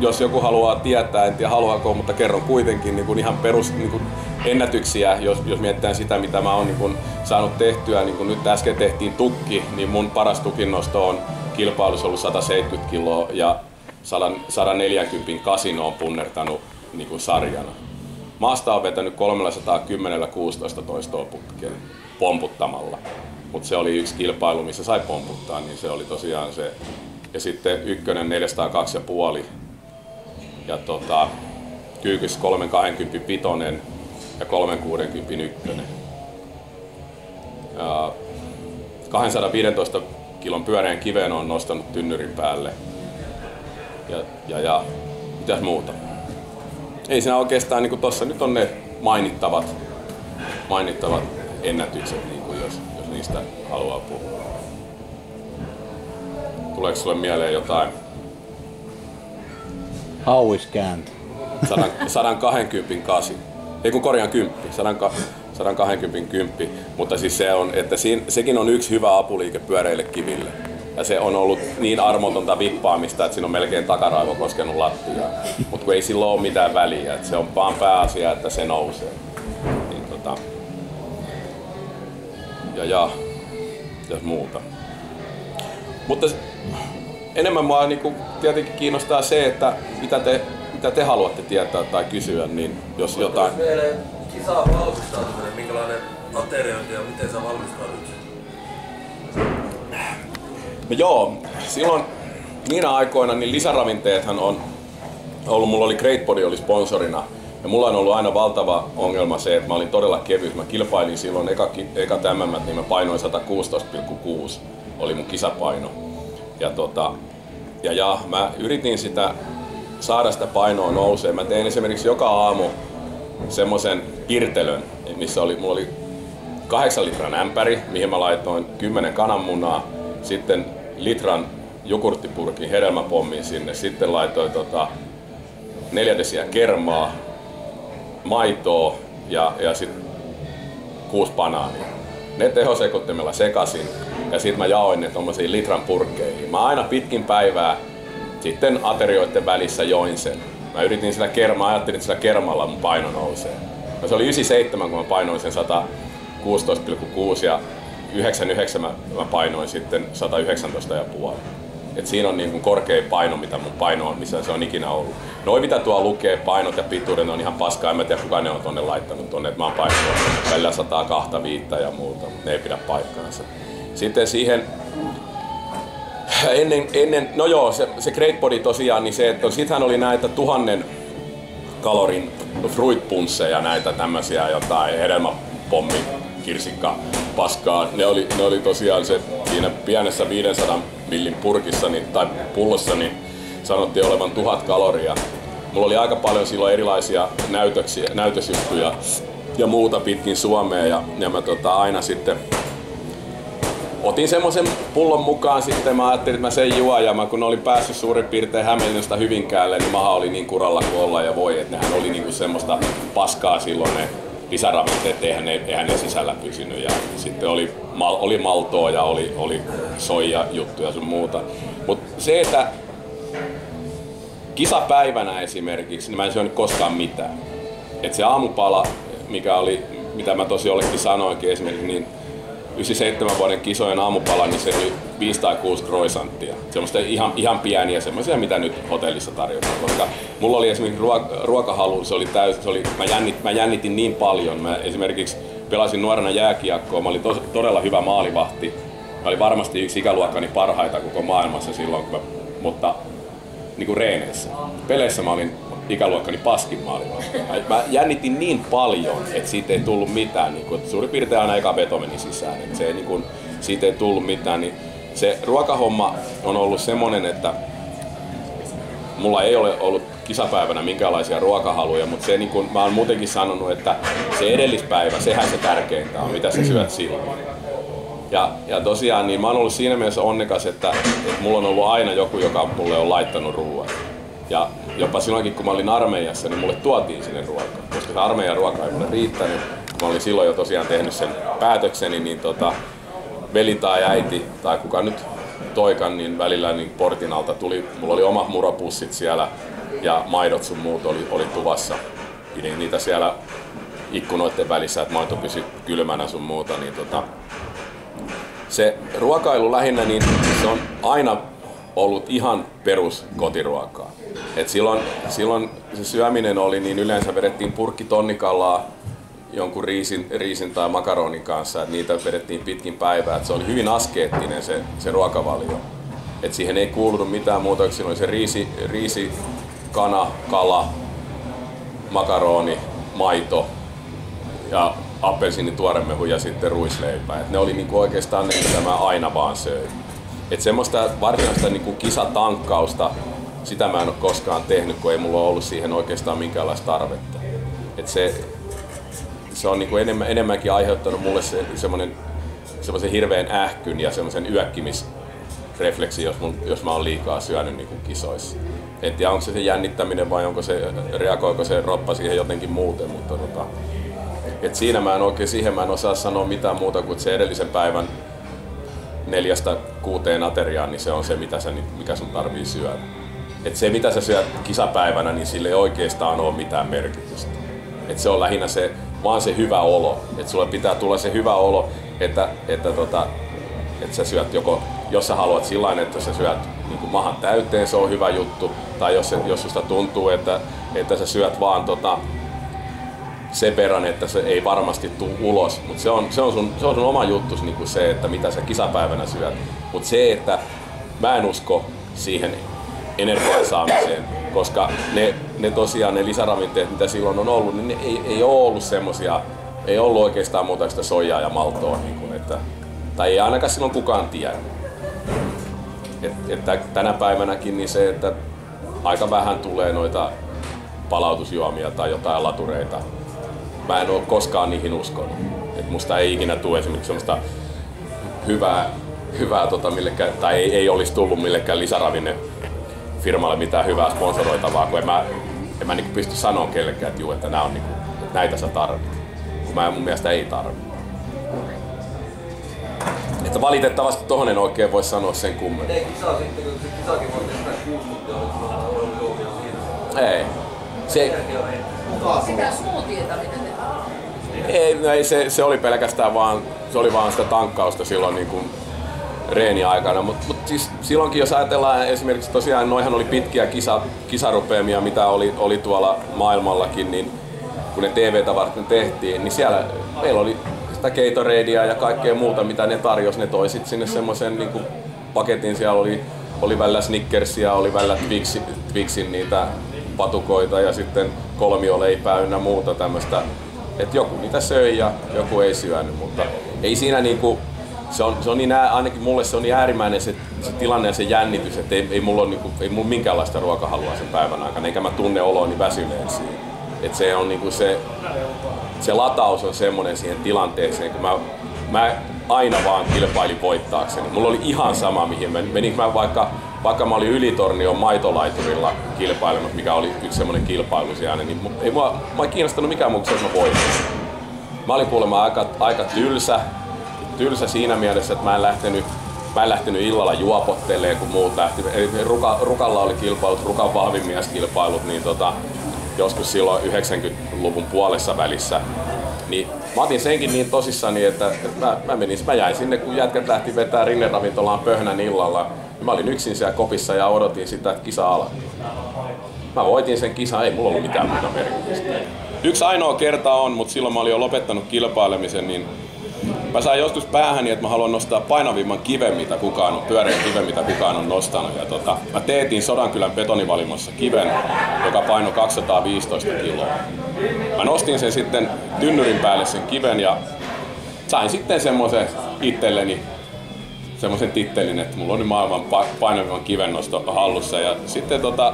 jos joku haluaa tietää, en tiedä haluaako, mutta kerron kuitenkin niin kuin ihan perus niin kuin ennätyksiä, jos, jos mietitään sitä, mitä mä oon niin kuin saanut tehtyä. Niin kuin nyt äsken tehtiin tukki, niin mun paras tukinnosto on kilpailussa ollut 170 kiloa ja 140 kasino on punnertanut niin kuin sarjana. Maasta on vetänyt 310 16 toistoa putkeen pomputtamalla. Mutta se oli yksi kilpailu, missä sai pomputtaa, niin se oli tosiaan se. Ja sitten ykkönen 402,5 ja tota, kyykys 320 pitonen ja 360 ykkönen. Ja 215 kilon pyöreän kiveen on nostanut tynnyrin päälle. Ja, ja, ja mitäs muuta? Ei siinä oikeastaan, niin kuin tossa nyt on ne mainittavat, mainittavat ennätykset, niin kuin jos, jos niistä haluaa puhua. Tuleeko sulle mieleen jotain Hauiskääntö. 120 kasi. Ei kun korjaan kymppi, 120 kymppi. Mutta siis se on, että siinä, sekin on yksi hyvä apuliike pyöreille kiville. Ja se on ollut niin armotonta vippaamista, että siinä on melkein takaraivo koskenut lattiaa. Mutta kun ei sillä ole mitään väliä, että se on vaan pääasia, että se nousee. Niin tota. Ja ja, jos muuta. Mutta enemmän mua niinku tietenkin kiinnostaa se, että mitä te, mitä te haluatte tietää tai kysyä, niin jos jotain... Meille kisaa valmistautuminen, minkälainen ateriointi ja miten sä valmistaudut? No joo, silloin niinä aikoina niin lisäravinteethan on ollut, mulla oli Great Body oli sponsorina ja mulla on ollut aina valtava ongelma se, että mä olin todella kevyt. Mä kilpailin silloin eka, eka MM, niin mä painoin 116,6 oli mun kisapaino. Ja, tota, ja, ja mä yritin sitä saada sitä painoa nousee. Mä tein esimerkiksi joka aamu semmoisen pirtelön, missä oli, mulla oli kahdeksan litran ämpäri, mihin mä laitoin 10 kananmunaa, sitten litran jogurttipurkin hedelmäpommin sinne, sitten laitoin tota, neljä desiä kermaa, maitoa ja, ja sitten kuusi banaania. Ne tehosekottimella sekasin ja sitten mä jaoin ne tommosiin litran purkkeihin. Mä aina pitkin päivää sitten aterioiden välissä join sen. Mä yritin sillä kermaa, ajattelin, että sillä kermalla mun paino nousee. No se oli 97, kun mä painoin sen 116,6 ja 99 mä painoin sitten 119,5. Et siinä on niin kuin korkein paino, mitä mun paino on, missä se on ikinä ollut. Noin mitä tuo lukee, painot ja pituudet on ihan paskaa. En mä tiedä kuka ne on tonne laittanut tonne, että mä oon painanut välillä 102 ja muuta. Ne ei pidä paikkaansa. Sitten siihen ennen, ennen, no joo, se, se Great Body tosiaan, niin se, että sittenhän oli näitä tuhannen kalorin fruitpunsseja, näitä tämmöisiä jotain hedelmäpommi, kirsikka, paskaa. Ne oli, ne oli tosiaan se siinä pienessä 500 millin purkissa niin, tai pullossa, niin sanottiin olevan tuhat kaloria. Mulla oli aika paljon silloin erilaisia näytöksiä, näytösjuttuja ja muuta pitkin Suomea ja, ja mä tota, aina sitten otin semmoisen pullon mukaan sitten, mä ajattelin, että mä sen juon ja mä kun olin päässyt suurin piirtein Hämeenlinnasta Hyvinkäälle, niin maha oli niin kuralla kuin olla ja voi, että nehän oli niinku semmoista paskaa silloin ne lisäravinteet, eihän ne, eihän ne sisällä pysynyt ja sitten oli, mal, oli maltoa ja oli, oli soija juttuja sun muuta. Mutta se, että kisapäivänä esimerkiksi, niin mä en syönyt koskaan mitään. Et se aamupala, mikä oli, mitä mä tosi jollekin sanoinkin esimerkiksi, niin 97 vuoden kisojen aamupala, niin se oli 5 tai 6 croissanttia. Semmoista ihan, ihan pieniä, semmoisia mitä nyt hotellissa tarjotaan. Koska mulla oli esimerkiksi ruok- ruokahalu, se oli täysin, se oli, mä, jännit, mä jännitin niin paljon. Mä esimerkiksi pelasin nuorena jääkiekkoa, mä olin tos, todella hyvä maalivahti. Mä olin varmasti yksi ikäluokkani parhaita koko maailmassa silloin, kun mä, mutta niin kuin reeneissä. Peleissä mä olin ikäluokkani paskin maalivahti. Mä jännitin niin paljon, että siitä ei tullut mitään. Niin kuin, suurin piirtein aina eka veto meni sisään. Että se ei, niin kuin, siitä ei tullut mitään. Niin se ruokahomma on ollut semmonen, että mulla ei ole ollut kisapäivänä minkäänlaisia ruokahaluja, mutta se niin kun, mä oon muutenkin sanonut, että se edellispäivä, sehän se tärkeintä on, mitä sä syöt silloin. Ja, ja tosiaan niin mä oon ollut siinä mielessä onnekas, että, että mulla on ollut aina joku, joka mulle on laittanut ruoan. Ja jopa silloinkin, kun mä olin armeijassa, niin mulle tuotiin sinne ruokaa. Koska se armeijan ruoka ei mulle riittänyt. Mä olin silloin jo tosiaan tehnyt sen päätökseni, niin tota, veli tai äiti tai kuka nyt toikan, niin välillä niin portin alta tuli, mulla oli omat muropussit siellä ja maidot sun muut oli, oli tuvassa. Pidin niitä siellä ikkunoiden välissä, että maito pysyi kylmänä sun muuta, niin tota, se ruokailu lähinnä, niin se on aina ollut ihan perus kotiruokaa. Et silloin, silloin se syöminen oli, niin yleensä vedettiin purkki tonnikallaa jonkun riisin, riisin tai makaronin kanssa, että niitä vedettiin pitkin päivää. Et se oli hyvin askeettinen se, se ruokavalio. Et siihen ei kuulunut mitään muuta, kun silloin se riisi, riisi, kana, kala, makaroni, maito ja appelsiini tuoremehu ja sitten ruisleipä. Et ne oli niinku oikeastaan ne, mitä mä aina vaan söin. Et semmoista varsinaista niinku kisatankkausta, sitä mä en ole koskaan tehnyt, kun ei mulla ollut siihen oikeastaan minkäänlaista tarvetta. Et se, se on niinku enemmän, enemmänkin aiheuttanut mulle se, semmoinen semmoisen hirveän ähkyn ja semmoisen yökkimisrefleksi, jos, mun, jos mä oon liikaa syönyt niinku kisoissa. En tiedä, onko se se jännittäminen vai onko se, reagoiko se roppa siihen jotenkin muuten, mutta tota, et siinä mä en oikein, siihen mä en osaa sanoa mitään muuta kuin se edellisen päivän neljästä kuuteen ateriaan, niin se on se, mitä sä, mikä sun tarvii syödä. Et se, mitä sä syöt kisapäivänä, niin sille ei oikeastaan ole mitään merkitystä. Et se on lähinnä se, vaan se hyvä olo. Et sulle pitää tulla se hyvä olo, että, että, tota, että sä syöt joko, jos sä haluat sillä että sä syöt niin mahan täyteen, se on hyvä juttu. Tai jos, jos susta tuntuu, että, että sä syöt vaan tota, sen verran, että se ei varmasti tule ulos. Mutta se on, se, on sun, se on sun oma juttu niin kuin se, että mitä sä kisapäivänä syöt. Mutta se, että mä en usko siihen energian saamiseen, koska ne, ne tosiaan ne lisäravinteet, mitä silloin on ollut, niin ne ei, ei ole ollut semmosia, ei ollut oikeastaan muuta sitä soijaa ja maltoa, niin kuin, että, tai ei ainakaan silloin kukaan tiedä. Et, että tänä päivänäkin niin se, että aika vähän tulee noita palautusjuomia tai jotain latureita. Mä en ole koskaan niihin uskonut. Et musta ei ikinä tule esimerkiksi semmoista hyvää, hyvää tota, millekään, tai ei, ei olisi tullut millekään lisäravinne firmalle mitään hyvää sponsoroitavaa, kun en mä, en mä niinku pysty sanoa kellekään, että, juu, että, nää on, niinku, että näitä sä tarvit. Kun mä mun mielestä ei tarvi. Että valitettavasti tohon en oikein voi sanoa sen kummemmin. Ei kisaa sitten, kun se kisakin voi tehdä kuusi tuntia. Ei. Se, Sitä smoothieta, mitä. Ei, no ei se, se, oli pelkästään vaan, se oli vaan sitä tankkausta silloin niin kuin reeni-aikana. Mutta mut siis silloinkin, jos ajatellaan esimerkiksi tosiaan, noihan oli pitkiä kisa, kisarupeamia, mitä oli, oli tuolla maailmallakin, niin kun ne TVtä varten tehtiin, niin siellä meillä oli sitä Gatoradea ja kaikkea muuta, mitä ne tarjosi. Ne toi sit sinne semmoisen niin paketin, siellä oli, oli välillä Snickersia, oli välillä Twixi, Twixin niitä patukoita ja sitten kolmioleipää ynnä muuta tämmöistä. Että joku niitä söi ja joku ei syönyt, mutta ei siinä niinku, se on, se on niin, ainakin mulle se on niin äärimmäinen se, se tilanne ja se jännitys, että ei, ei, mulla ole, niinku, ei mulla minkäänlaista ruokahalua sen päivän aikana, eikä mä tunne oloani väsyneen siihen. Et se on niinku se, se lataus on semmoinen siihen tilanteeseen, kun mä, mä aina vaan kilpailin voittaakseni. Mulla oli ihan sama, mihin menin. Meninkö mä vaikka, vaikka mä olin Ylitornion maitolaiturilla kilpailemassa, mikä oli yksi semmoinen kilpailu siellä, niin ei mua, mä ei kiinnostanut mikään muu mä voitin. Mä olin kuulemma aika, aika tylsä, tylsä siinä mielessä, että mä en lähtenyt, mä en lähtenyt illalla juopottelee, kun muut lähti. Eli Ruka, Rukalla oli kilpailut, Rukan vahvimmieskilpailut, niin tota, joskus silloin 90-luvun puolessa välissä. Niin mä otin senkin niin tosissani, että, että mä, mä, menin, mä jäin sinne, kun jätkät lähti vetää rinneravintolaan pöhnän illalla. Mä olin yksin siellä kopissa ja odotin sitä, että kisa alkoi. Mä voitin sen kisan, ei mulla ollut mitään muuta merkitystä. Yksi ainoa kerta on, mutta silloin mä olin jo lopettanut kilpailemisen, niin mä sain joskus päähäni, että mä haluan nostaa painavimman kiven, mitä kukaan on, pyöreän kiven, mitä kukaan on nostanut. Ja tota, mä teetin Sodankylän betonivalimossa kiven, joka painoi 215 kiloa. Mä nostin sen sitten tynnyrin päälle sen kiven ja sain sitten semmoisen itselleni semmoisen tittelin, että mulla on maailman pa- painavimman kivennosto hallussa. Ja sitten tota,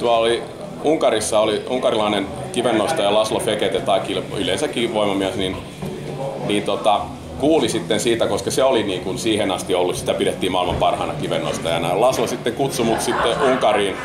tuolla oli Unkarissa oli unkarilainen kivennostaja Laslo Fekete tai kilp- yleensäkin voimamies, niin, niin tota, kuuli sitten siitä, koska se oli niin kuin siihen asti ollut, sitä pidettiin maailman parhaana kivennostajana. Laslo sitten kutsui mut sitten Unkariin,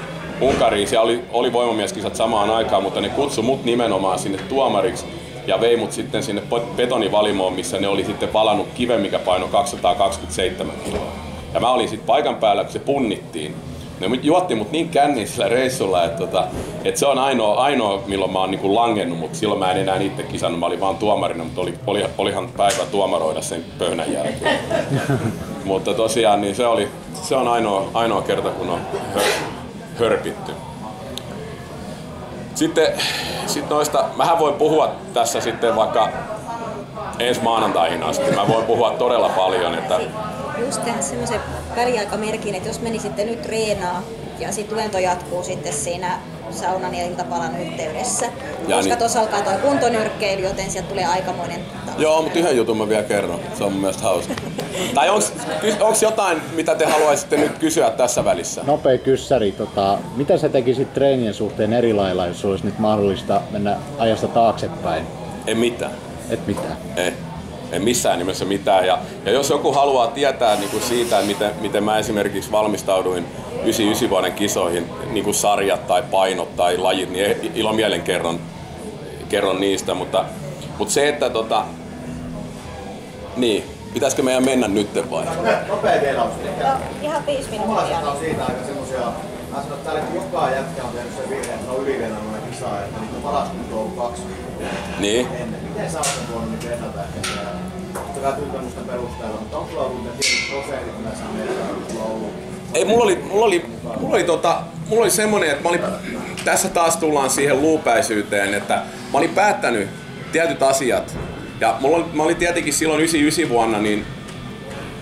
Unkariin. Siellä oli, oli voimamieskisat samaan aikaan, mutta ne kutsui mut nimenomaan sinne tuomariksi ja vei mut sitten sinne betonivalimoon, missä ne oli sitten palannut kiven, mikä painoi 227 kiloa. Ja mä olin sitten paikan päällä, kun se punnittiin. Ne juotti mut niin kännin sillä reissulla, että, tota, että se on ainoa, ainoa milloin mä oon niinku langennut, mutta silloin mä en enää itse kisannut. Mä olin vaan tuomarina, mutta oli, oli, olihan päivä tuomaroida sen pöhnän jälkeen. mutta tosiaan niin se, oli, se on ainoa, ainoa kerta, kun on hör, hörpitty. Sitten sit noista, mähän voin puhua tässä sitten vaikka ensi maanantaihin asti. Mä voin puhua todella paljon, että Just tehdä semmoisen väliaikamerkin, että jos menisitte nyt treenaa ja sitten lento jatkuu sitten siinä saunan ja iltapalan yhteydessä. Ja Ja koska niin- tuossa alkaa tuo kuntonyrkkeily, joten sieltä tulee aikamoinen tausta. Joo, mutta yhden jutun mä vielä kerron. Se on mun mielestä hauska. Tai onks, onks jotain, mitä te haluaisitte nyt kysyä tässä välissä? Nopea kyssäri, tota, mitä sä tekisit treenien suhteen eri lailla, jos olisi nyt mahdollista mennä ajasta taaksepäin? En mitään. Et mitään. Ei. En missään nimessä mitään. Ja, ja jos joku haluaa tietää niin kuin siitä, miten, miten mä esimerkiksi valmistauduin 99 vuoden kisoihin, niin kuin sarjat tai painot tai lajit, niin e- ilomielen kerron, kerron niistä. Mutta, mutta se, että tota, niin, pitäisikö meidän mennä nyt vai? Nopea velaus. No, ihan viisi minuuttia. on siitä aika semmosia, mä sanon, että täällä joka jätkä on tehnyt sen virheen, että ne on ylivenannut ne kisaa, että niitä paras kunto on ollut kaksi viikkoa Niin. ennen. Miten sä oot sen tuonut niitä ennaltaehkäisyä? Totta kai tuntemusten perusteella, mutta onko sulla ollut ne tietyt prosentit, mitä sä meillä on sulla ollut? Ei, mulla oli, mulla oli, mulla oli, tota, mulla oli semmonen, että mä olin, tässä taas tullaan siihen luupäisyyteen, että mä olin päättänyt tietyt asiat. Ja mulla oli, mä olin tietenkin silloin 99 vuonna, niin,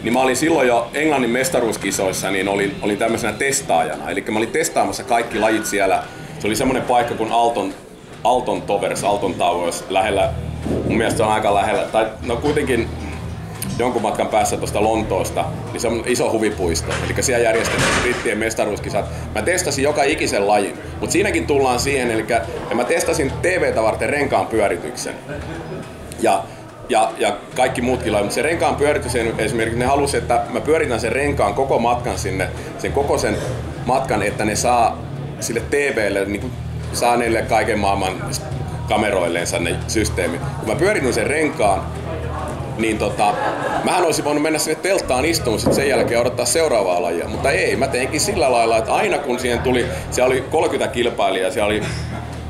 niin mä olin silloin jo Englannin mestaruuskisoissa, niin olin, olin tämmöisenä testaajana. Eli mä olin testaamassa kaikki lajit siellä. Se oli semmoinen paikka kuin Alton, Alton Towers, Alton Towers, lähellä, mun mielestä se on aika lähellä, tai no kuitenkin jonkun matkan päässä tuosta Lontoosta, niin se on iso huvipuisto. Eli siellä järjestettiin brittien mestaruuskisat. Mä testasin joka ikisen lajin, mutta siinäkin tullaan siihen, eli mä testasin TVtä varten renkaan pyörityksen. Ja, ja, ja kaikki muutkin lajit. Mutta se renkaan pyöritys esimerkiksi, ne halusi, että mä pyöritän sen renkaan koko matkan sinne, sen koko sen matkan, että ne saa sille TVlle, niin kuin, saa niille kaiken maailman kameroilleensa ne systeemit. Kun mä pyöritin sen renkaan, niin tota, mähän olisin voinut mennä sinne telttaan istumaan sit sen jälkeen odottaa seuraavaa lajia, mutta ei, mä teinkin sillä lailla, että aina kun siihen tuli, siellä oli 30 kilpailijaa, siellä oli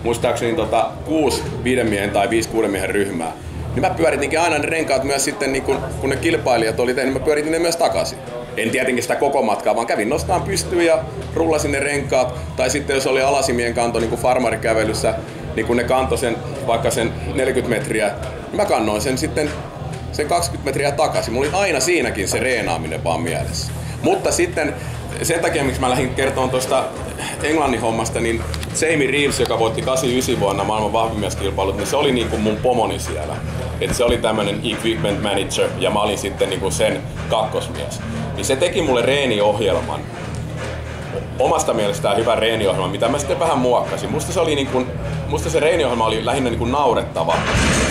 muistaakseni tota, kuusi viiden miehen tai viisi kuuden miehen ryhmää, niin mä pyöritinkin aina ne renkaat myös sitten, niin kun, kun ne kilpailijat oli tehnyt, niin mä pyöritin ne myös takaisin. En tietenkin sitä koko matkaa, vaan kävin nostaan pystyyn ja rullasin ne renkaat. Tai sitten jos oli alasimien kanto niin kuin farmarikävelyssä, niin kun ne kantoi sen, vaikka sen 40 metriä, niin mä kannoin sen sitten sen 20 metriä takaisin. Mulla oli aina siinäkin se reenaaminen vaan mielessä. Mutta sitten sen takia, miksi mä lähdin kertomaan tuosta Englannin hommasta, niin Jamie Reeves, joka voitti 89 vuonna maailman vahvimmieskilpailut, niin se oli niin kuin mun pomoni siellä. Et se oli tämmönen equipment manager ja mä olin sitten niin kuin sen kakkosmies. Niin se teki mulle reeniohjelman. Omasta mielestään hyvä reeniohjelma, mitä mä sitten vähän muokkasin. Musta se, oli niin kuin, musta se reeniohjelma oli lähinnä niin kuin naurettava.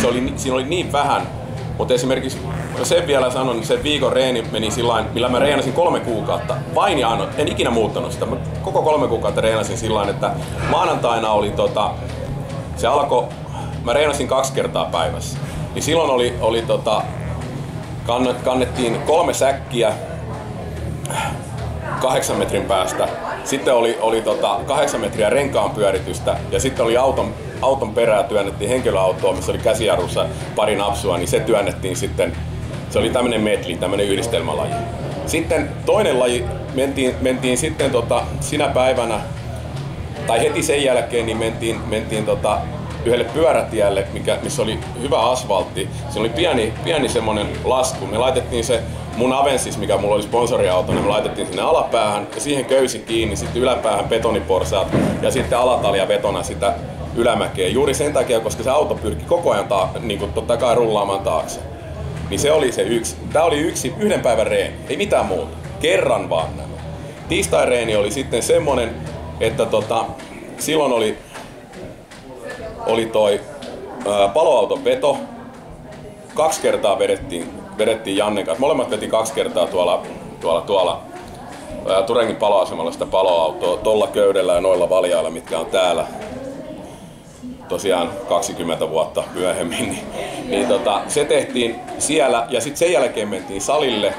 Se oli, siinä oli niin vähän mutta esimerkiksi sen vielä sanon, se viikon reeni meni sillä millä mä reenasin kolme kuukautta. Vain ja ainoa, en ikinä muuttanut sitä. Mä koko kolme kuukautta reenasin sillä että maanantaina oli tota, se alkoi, mä reenasin kaksi kertaa päivässä. Niin silloin oli, oli tota, kannet, kannettiin kolme säkkiä kahdeksan metrin päästä. Sitten oli, oli tota, kahdeksan metriä renkaan pyöritystä ja sitten oli auton, auton perää työnnettiin henkilöautoa, missä oli käsijarrussa pari napsua, niin se työnnettiin sitten, se oli tämmöinen medley, tämmöinen yhdistelmälaji. Sitten toinen laji, mentiin, mentiin sitten tota, sinä päivänä, tai heti sen jälkeen, niin mentiin, mentiin tota, yhdelle pyörätielle, mikä, missä oli hyvä asfaltti. Se oli pieni, pieni semmonen lasku. Me laitettiin se mun Avensis, mikä mulla oli sponsoriauto, niin me laitettiin sinne alapäähän ja siihen köysi kiinni, sitten yläpäähän betoniporsaat ja sitten alatalia betona sitä ylämäkeä. Juuri sen takia, koska se auto pyrki koko ajan ta- niin kuin totta kai rullaamaan taakse. Niin se oli se yksi. Tää oli yksi yhden päivän reeni, ei mitään muuta. Kerran vaan nämä. Tiistai-reeni oli sitten semmonen, että tota, silloin oli, oli toi ää, paloauton veto. Kaksi kertaa vedettiin, vedettiin Jannen kanssa. Molemmat veti kaksi kertaa tuolla, tuolla, tuolla Turengin paloasemalla sitä paloautoa tolla köydellä ja noilla valjailla, mitkä on täällä tosiaan 20 vuotta myöhemmin, niin, niin tota, se tehtiin siellä ja sitten sen jälkeen mentiin salille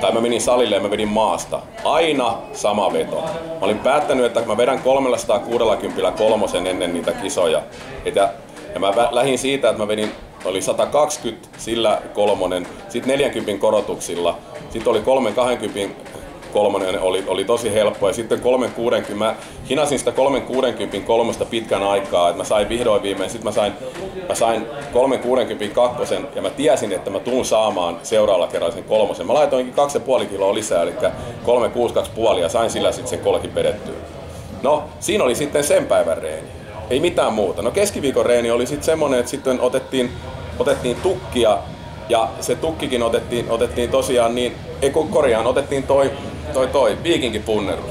tai mä menin salille ja mä vedin maasta. Aina sama veto. Mä olin päättänyt, että mä vedän 360 kolmosen ennen niitä kisoja. Että, ja mä lähdin siitä, että mä vedin oli 120 sillä kolmonen, sitten 40 korotuksilla, sitten oli 320 kolmonen oli, oli tosi helppo ja sitten 360, mä hinasin sitä 360 kolmosta pitkän aikaa, että mä sain vihdoin viimein, sitten mä sain, mä sain 360 kakkosen ja mä tiesin, että mä tuun saamaan seuraavalla kerralla sen kolmosen. Mä laitoinkin 2,5 kiloa lisää, eli 362,5 ja sain sillä sitten sen kolkin pedettyä. No, siinä oli sitten sen päivän reeni. Ei mitään muuta. No keskiviikon reeni oli sitten semmonen, että sitten otettiin, otettiin tukkia ja se tukkikin otettiin, otettiin tosiaan niin, ei kun korjaan, otettiin toi, toi, toi viikinkipunnerus.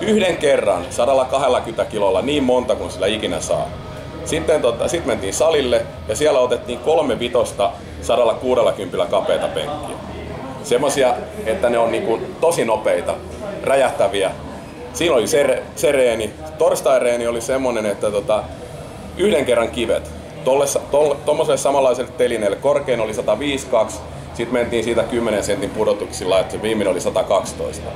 Yhden kerran 120 kilolla niin monta kuin sillä ikinä saa. Sitten tota, sit mentiin salille ja siellä otettiin kolme vitosta 160 kapeita penkkiä. Semmosia, että ne on niinku tosi nopeita, räjähtäviä. Siinä oli se, se reeni. Torstai-reeni oli semmonen, että tota, yhden kerran kivet. Tuommoiselle samanlaiselle telineelle korkein oli 152, sitten mentiin siitä 10 sentin pudotuksilla, että se viimeinen oli 112.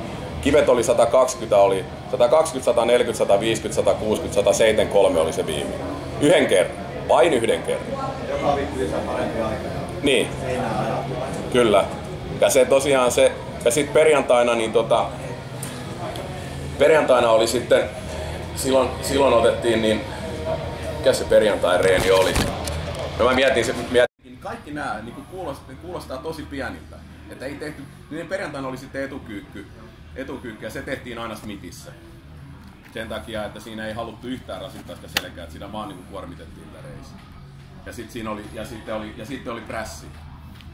Kivet oli 120, oli 120, 140, 150, 160, 173 oli se viimeinen. Yhden kerran, vain yhden kerran. Joka viikko parempi aika. Niin, kyllä. Ja se tosiaan se, ja sitten perjantaina, niin tota, perjantaina oli sitten, silloin, silloin otettiin niin, mikä se perjantai reeni oli? No mä mietin, se, mietin kaikki nämä niin kuulostaa, kuulostaa tosi pieniltä. Että ei tehty, niin perjantaina oli sitten etukyykky, etukyykky ja se tehtiin aina Smithissä. Sen takia, että siinä ei haluttu yhtään rasittaa sitä selkää, että siinä vaan niin kuormitettiin tätä reisiä. Ja sitten siinä oli, ja sitten oli, ja sitten oli prässi.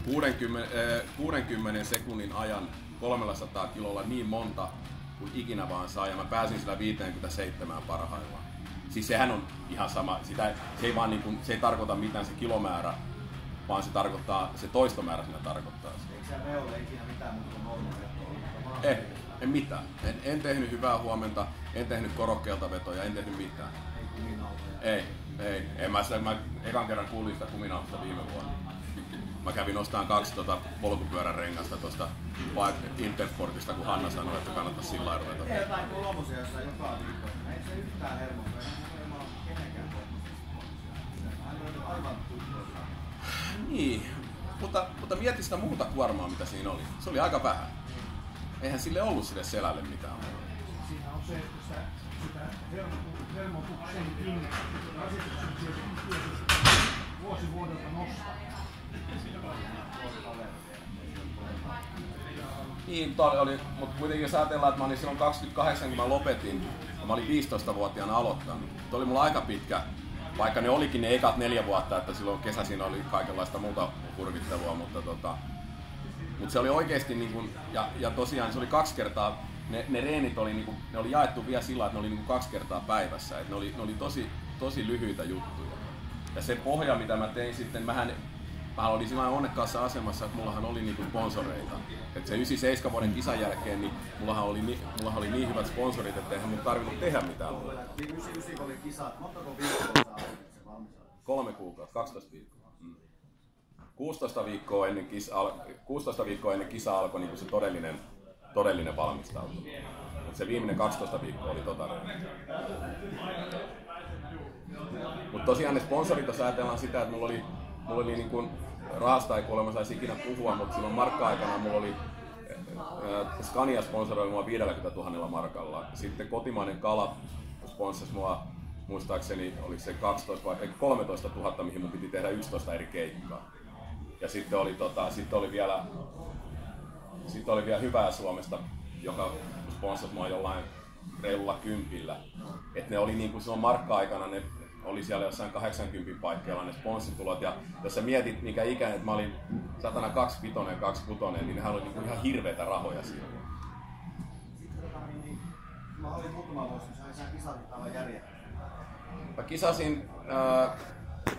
60, äh, 60 sekunnin ajan 300 kilolla niin monta kuin ikinä vaan saa ja mä pääsin sillä 57 parhaillaan. Siis sehän on ihan sama, sitä, se, ei vaan niin kuin, se ei tarkoita mitään se kilomäärä, vaan se tarkoittaa, se toistomäärä siinä tarkoittaa. Eikö se Veolle ikinä mitään muuta kuin normaalia? En, en mitään. En, en tehnyt hyvää huomenta, en tehnyt korokkeelta vetoja, en tehnyt mitään. Ei, ei. ei mä, sitä, mä ekan kerran kuulin sitä kuminausta viime vuonna. Mä kävin ostamaan kaksi tota polkupyörän rengasta tuosta Intersportista, kun Hanna sanoi, että kannattaa sillä lailla ruveta. Ei jotain kolmosia jossain joka viikko. Ei se yhtään hermoa. Ei varmaan kenenkään kolmosia. Aivan. Niin, mutta, mutta mieti sitä muuta kuormaa, mitä siinä oli. Se oli aika vähän. Eihän sille ollut sille selälle mitään muuta. Siinä on se, että sitä, vuosi vuodelta nostaa. Niin, toi oli, mutta kuitenkin jos ajatellaan, että mä olin silloin 28, kun mä lopetin, ja mä olin 15-vuotiaana aloittanut. Tuo oli mulla aika pitkä, vaikka ne olikin ne ekat neljä vuotta, että silloin kesäisin oli kaikenlaista muuta kurvittelua, mutta tota, mutta se oli oikeasti niin kuin, ja, ja tosiaan se oli kaksi kertaa, ne, ne reenit oli, niin kuin, ne oli jaettu vielä sillä, että ne oli niin kaksi kertaa päivässä, että ne oli, ne oli tosi, tosi lyhyitä juttuja. Ja se pohja, mitä mä tein sitten, mähän, mä olin siinä onnekkaassa asemassa, että mullahan oli niinku sponsoreita. Et se 97 vuoden kisan jälkeen, niin mullahan oli, mullahan oli niin hyvät sponsorit, että eihän mun tarvinnut tehdä mitään muuta. 99 oli kisat. Montako viikkoa? Kolme kuukautta, 12 viikkoa. Mm. 16 viikkoa ennen kisa, al- 16 viikkoa ennen kisa alkoi niin se todellinen, todellinen valmistautuminen. Mut se viimeinen 12 viikkoa oli tota Mutta tosiaan ne sponsorit, jos ajatellaan sitä, että mulla oli, mulla oli niin kuin, rahasta ei kuulemma saisi ikinä puhua, mutta silloin markka-aikana mulla oli äh, Scania sponsoroi mua 50 000 markalla. Sitten kotimainen kala sponssasi mua muistaakseni oli se 12 vai ei, 13 000, mihin mun piti tehdä 11 eri keikkaa. Ja sitten oli, tota, sitten oli vielä sitten oli vielä hyvää Suomesta, joka sponssasi mua jollain reilulla kympillä. Et ne oli niinku silloin markka-aikana, ne oli siellä jossain 80 paikkeilla ne sponssitulot. Ja jos sä mietit mikä ikäinen, että mä olin satana 25 26 niin nehän oli niinku ihan hirveitä rahoja siinä. Mä olin muutama vuosi, kun sain sen kisatit aivan järjettä. Mä kisasin äh,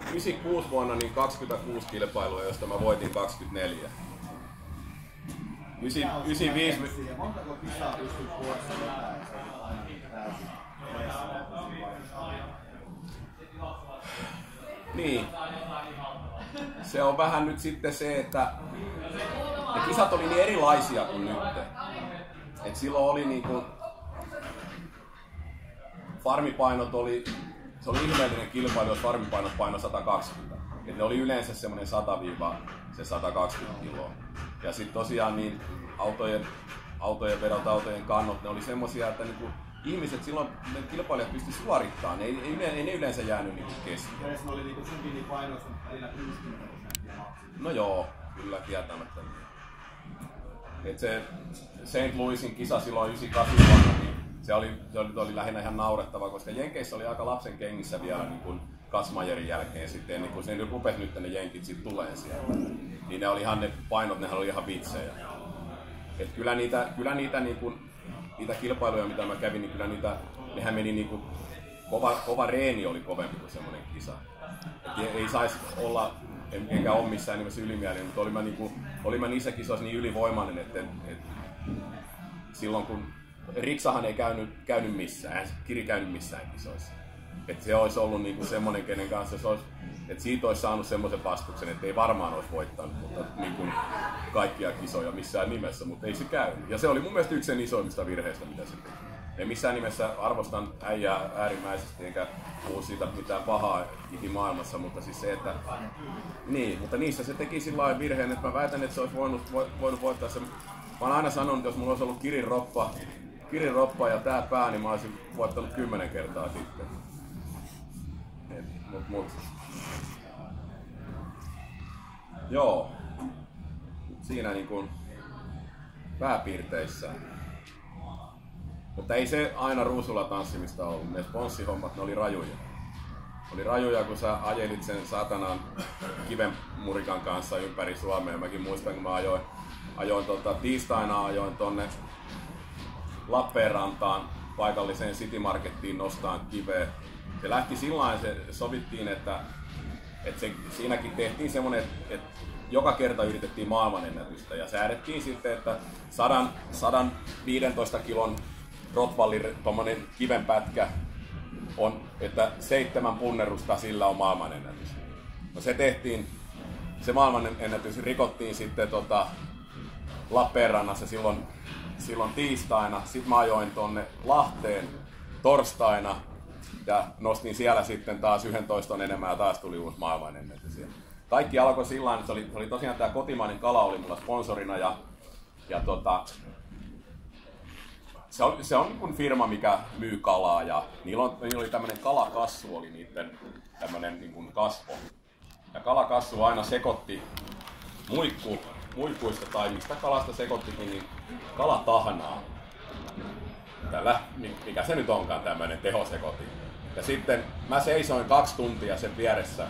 96 vuonna niin 26 kilpailua, josta mä voitin 24. 9, 95, Ja montako kisaa pystyt vuodessa vetämään ja se on aina täysin. Niin. Se on vähän nyt sitten se, että ne kisat oli niin erilaisia kuin nyt. Et silloin oli niinku, farmipainot oli, se oli ihmeellinen kilpailu, jos farmipainot paino 120. Et ne oli yleensä semmoinen 100 se 120 kiloa. Ja sitten tosiaan niin autojen, autojen vedot, autojen kannot, ne oli semmosia, että niinku, ihmiset silloin, ne kilpailijat pysty suorittamaan, ne ei, ei, yle- ei ne yleensä jäänyt niinku kesken. Ne oli niinku sun kiinni painoista välillä 60 prosenttia. No joo, kyllä kieltämättä. Et se St. Louisin kisa silloin 98 vuonna, niin se oli, se oli, oli lähinnä ihan naurettava, koska Jenkeissä oli aika lapsen kengissä vielä niin kuin Kasmajerin jälkeen sitten, niin kun se nyt rupesi nyt ne jenkit sitten tulee sieltä. Niin ne oli ihan ne painot, ne oli ihan vitsejä. Et kyllä niitä, kyllä niitä, niin kuin, niitä kilpailuja, mitä mä kävin, niin kyllä niitä, nehän meni niin kuin, kova, kova reeni oli kovempi kuin semmoinen kisa. Et ei saisi olla, en, enkä ole missään nimessä ylimielinen, mutta olin mä, niin kuin, olin mä niissä kisoissa niin ylivoimainen, että, että silloin kun Riksahan ei käynyt, käynyt missään, Kiri käynyt missään kisoissa. Että se olisi ollut niinku semmoinen, kenen kanssa se olisi, että siitä olisi saanut semmoisen vastuksen, että ei varmaan olisi voittanut mutta niinku kaikkia kisoja missään nimessä, mutta ei se käynyt. Ja se oli mun mielestä yksi sen isoimmista virheistä, mitä se. En missään nimessä arvostan äijää äärimmäisesti, enkä puhu siitä mitään pahaa maailmassa, mutta siis se, että... Niin, mutta niissä se teki sillä virheen, että mä väitän, että se olisi voinut, vo- voinut voittaa sen. Mä oon aina sanonut, että jos mulla olisi ollut Kirin roppa, Kirin roppa ja tää pää, niin mä olisin voittanut kymmenen kertaa sitten. Mut, mut. Joo. Siinä niin kuin pääpiirteissä. Mutta ei se aina ruusulla tanssimista ollut. Ne sponssihommat, ne oli rajuja. Oli rajuja, kun sä ajelit sen satanan kiven murikan kanssa ympäri Suomea. Mäkin muistan, kun mä ajoin, ajoin tota, tiistaina ajoin tonne Lappeenrantaan paikalliseen City Markettiin nostaan kiveä. Se lähti sillä se sovittiin, että, että se, siinäkin tehtiin semmoinen, että, että joka kerta yritettiin maailmanennätystä ja säädettiin sitten, että 100, 115 kilon Rottwallin tommonen kivenpätkä on, että seitsemän punnerusta sillä on maailmanennätys. No se tehtiin, se maailmanennätys rikottiin sitten tota Lappeenrannassa silloin, silloin tiistaina. Sitten mä ajoin tonne Lahteen torstaina ja nostin siellä sitten taas 11 enemmän ja taas tuli uusi maailmanennätys. Ja Kaikki alkoi sillä tavalla, että se oli, se oli tosiaan tämä kotimainen kala oli mulla sponsorina ja, ja tota, se on, se on niin firma, mikä myy kalaa ja niillä, on, niillä oli tämmöinen kalakassu, oli niiden tämmöinen niin kasvo. Ja kalakassu aina sekoitti muikku, muikuista tai mistä kalasta sekoittikin, niin kalatahnaa. Tällä, mikä se nyt onkaan tämmöinen tehosekotin. Ja sitten mä seisoin kaksi tuntia sen vieressä,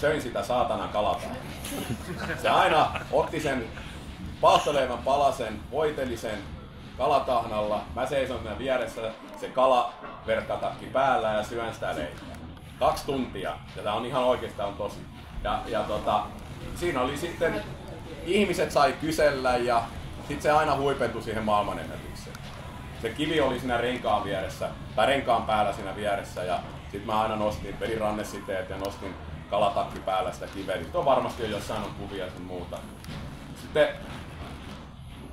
söin sitä saatanan kalatahnaa. Se aina otti sen paahtoleivän palasen, voiteli sen kalatahnalla. Mä seison siinä vieressä, se kala verkkatakki päällä ja syön sitä leipää. Kaksi tuntia. Ja tää on ihan oikeastaan tosi. Ja, ja tota, siinä oli sitten, ihmiset sai kysellä ja sitten se aina huipentui siihen maailmanennätykseen. Se kivi oli siinä renkaan vieressä, tai renkaan päällä siinä vieressä ja sitten mä aina nostin, vedin rannesiteet ja nostin kalatakki päällä sitä kiveä. Nyt on varmasti jo jossain on kuvia sun muuta. Sitten,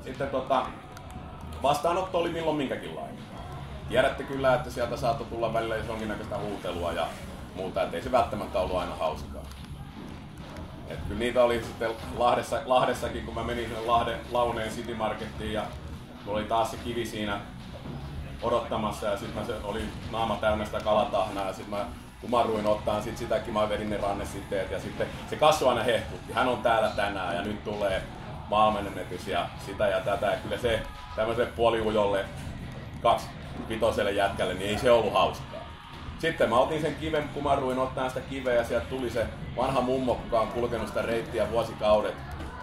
sitten tota, vastaanotto oli milloin minkäkinlainen. Tiedätte kyllä, että sieltä saattoi tulla välillä jonkinnäköistä huutelua ja muuta, ettei se välttämättä ollut aina hauskaa. Et kyllä niitä oli sitten Lahdessa, Lahdessakin, kun mä menin sinne Lahden Launeen City ja mulla oli taas se kivi siinä odottamassa ja sitten se oli naama täynnä sitä kalatahnaa ja sitten mä kumarruin ottaan sit sitäkin, mä vedin ne rannesiteet ja sitten se kasvu aina hehkutti. Hän on täällä tänään ja nyt tulee maailmanennätys ja sitä ja tätä. Ja kyllä se tämmöiselle puoliujolle kaksi vitoselle jätkälle, niin ei se ollut hauskaa. Sitten mä otin sen kiven, kumarruin ottaa sitä kiveä ja sieltä tuli se vanha mummo, joka on kulkenut sitä reittiä vuosikaudet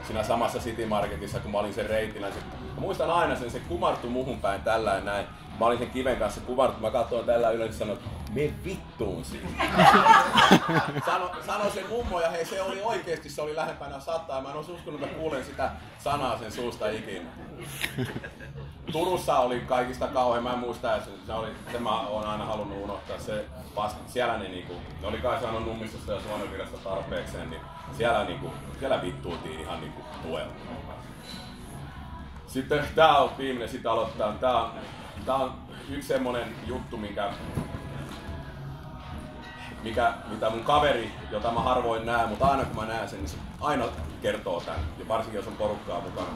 siinä samassa City Marketissa, kun mä olin sen reitillä. Mä muistan aina sen, se kumartui muhun päin tällä näin. Mä olin sen kiven kanssa kumartu, mä katsoin tällä ylös ja sanoin, me vittuun siitä. sano, sano se mummo ja hei se oli oikeesti, se oli lähempänä sataa. Mä en olisi uskonut, että kuulen sitä sanaa sen suusta ikinä. Turussa oli kaikista kauhean, mä en muista edes, se oli, se mä oon aina halunnut unohtaa, se vasta, siellä ne niinku, ne oli kai saanut nummistosta ja Suomenvirrasta tarpeekseen, niin siellä niinku, siellä vittuutiin ihan niinku tuella. Sitten tää on viimeinen sit aloittaa, tää on, tää on yksi semmonen juttu, mikä mikä, mitä mun kaveri, jota mä harvoin näen, mutta aina kun mä näen sen, niin se aina kertoo tämän, ja varsinkin jos on porukkaa mukana.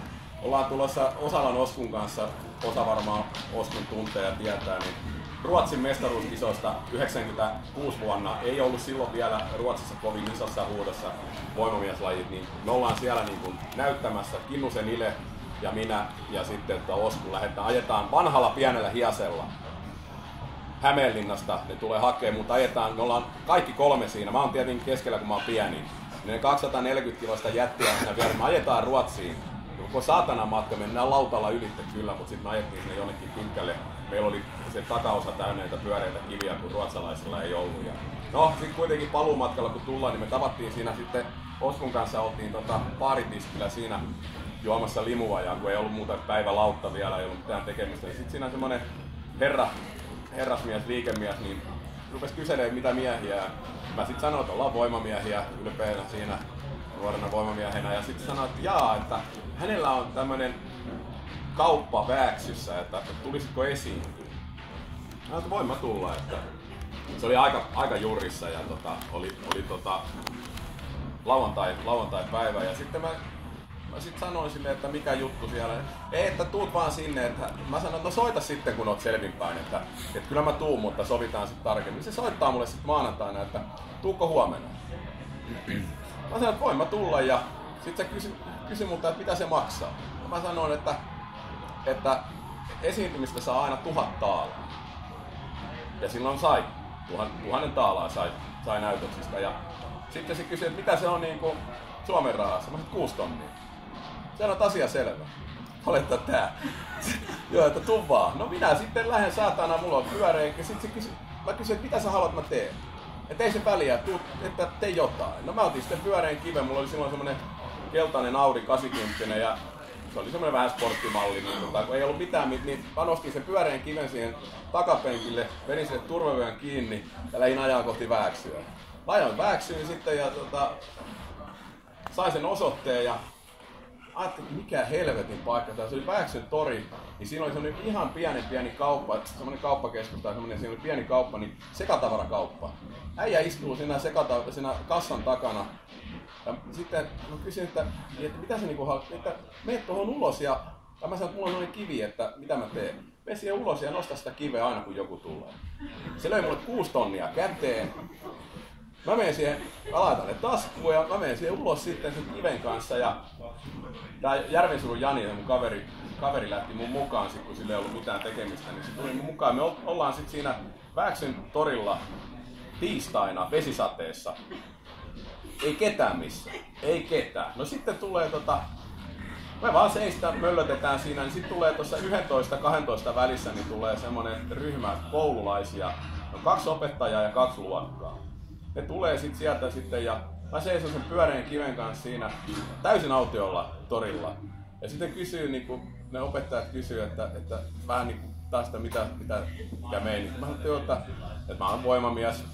Ollaan tulossa Osalan Oskun kanssa, osa varmaan Oskun tuntee ja tietää, niin Ruotsin mestaruuskisoista 96 vuonna ei ollut silloin vielä Ruotsissa kovin isossa huudossa voimamieslajit, niin me ollaan siellä niin kuin näyttämässä. Kinnusen Ile ja minä ja sitten että Osku lähdetään, ajetaan vanhalla pienellä hiasella Hämeenlinnasta, ne tulee hakemaan, mutta ajetaan, me ollaan kaikki kolme siinä, mä oon tietenkin keskellä kun mä oon pieni. Ne 240 kilosta jättiä siinä vielä, me ajetaan Ruotsiin. Koko saatana matka mennään lautalla ylitte kyllä, mutta sitten me ajettiin sinne jonnekin pitkälle. Meillä oli se takaosa täynnä niitä pyöreitä kiviä, kun ruotsalaisilla ei ollut. Ja no, sitten kuitenkin paluumatkalla kun tullaan, niin me tavattiin siinä sitten Oskun kanssa oltiin tota, baaritiskillä siinä juomassa limua ja kun ei ollut muuta päivä lautta vielä, ei ollut mitään tekemistä. Niin sitten siinä semmonen herra herrasmies, liikemies, niin rupesi kyselemään mitä miehiä. Ja mä sitten sanoin, että ollaan voimamiehiä ylpeänä siinä nuorena voimamiehenä. Ja sitten sanoin, että jaa, että hänellä on tämmöinen kauppa Vääksyssä, että, että tulisitko esiin. Mä että voin mä tulla, että se oli aika, aika jurissa ja tota, oli, oli tota, lauantai, lauantai päivä ja sitten mä mä sit sanoin sille, että mikä juttu siellä. Ei, että tuut vaan sinne. Että mä sanoin, että no soita sitten, kun oot selvinpäin. Että, että kyllä mä tuun, mutta sovitaan sitten tarkemmin. Se soittaa mulle sitten maanantaina, että tuukko huomenna. Mä sanoin, että voin mä tulla ja sitten se kysyi, kysyi multa, että mitä se maksaa. Ja mä sanoin, että, että esiintymistä saa aina tuhat taalaa. Ja silloin sai. Tuhan, tuhannen taalaa sai, sai näytöksistä. Ja sitten se kysyi, että mitä se on niin kuin Suomen rahassa. Mä sanoin, tonnia. Se on asia selvä. Oletta tää. Joo, että tuu vaan. No minä sitten lähden saatana, mulla on pyöreä. Ja sit se kysy, mä kysyin, että mitä sä haluat mä teen? Että ei se väliä, tuu, että tee jotain. No mä otin sitten pyöreän kiven, mulla oli silloin semmonen keltainen Audi 80 ja se oli semmoinen vähän sporttimalli, niin, tota, kun ei ollut mitään, niin mä nostin sen pyöreän kiven siihen takapenkille, vedin sen turvavyön kiinni ja lähdin ajaa kohti Vääksyä. Ajoin Vääksyyn sitten ja tota, sain sen osoitteen ja ajattelin, että mikä helvetin paikka tämä. Se oli Vääksyn tori, niin siinä oli semmoinen ihan pieni pieni kauppa, semmoinen kauppakeskus tai semmoinen, siinä oli pieni kauppa, niin sekatavarakauppa. Äijä istuu siinä, sekata, siinä kassan takana. Ja sitten mä kysyin, että, että mitä se niinku haluat, että meet tuohon ulos ja, ja mä sanoin, että mulla on kivi, että mitä mä teen. Mene siihen ulos ja nosta sitä kiveä aina kun joku tulee. Se löi mulle kuusi tonnia käteen. Mä menen siihen, mä laitan ne taskuun ja mä menen siihen ulos sitten sen kiven kanssa ja tää Järvensurun Jani, mun kaveri, kaveri lähti mun mukaan sit, kun sillä ei ollut mitään tekemistä, niin se tuli mun mukaan. Me ollaan sitten siinä Vääksyn torilla tiistaina vesisateessa. Ei ketään missä. Ei ketään. No sitten tulee tota, me vaan seistä möllötetään siinä, niin sitten tulee tuossa 11-12 välissä, niin tulee semmonen ryhmä koululaisia. No kaksi opettajaa ja kaksi luokkaa. Ne tulee sitten sieltä sitten ja mä seison sen pyöreän kiven kanssa siinä täysin autiolla torilla. Ja sitten kysyy, niin kuin, ne opettajat kysyy, että, että vähän niin kuin tästä mitä, mitä, mikä meni. Mä sanoin, että, että mä oon voimamies.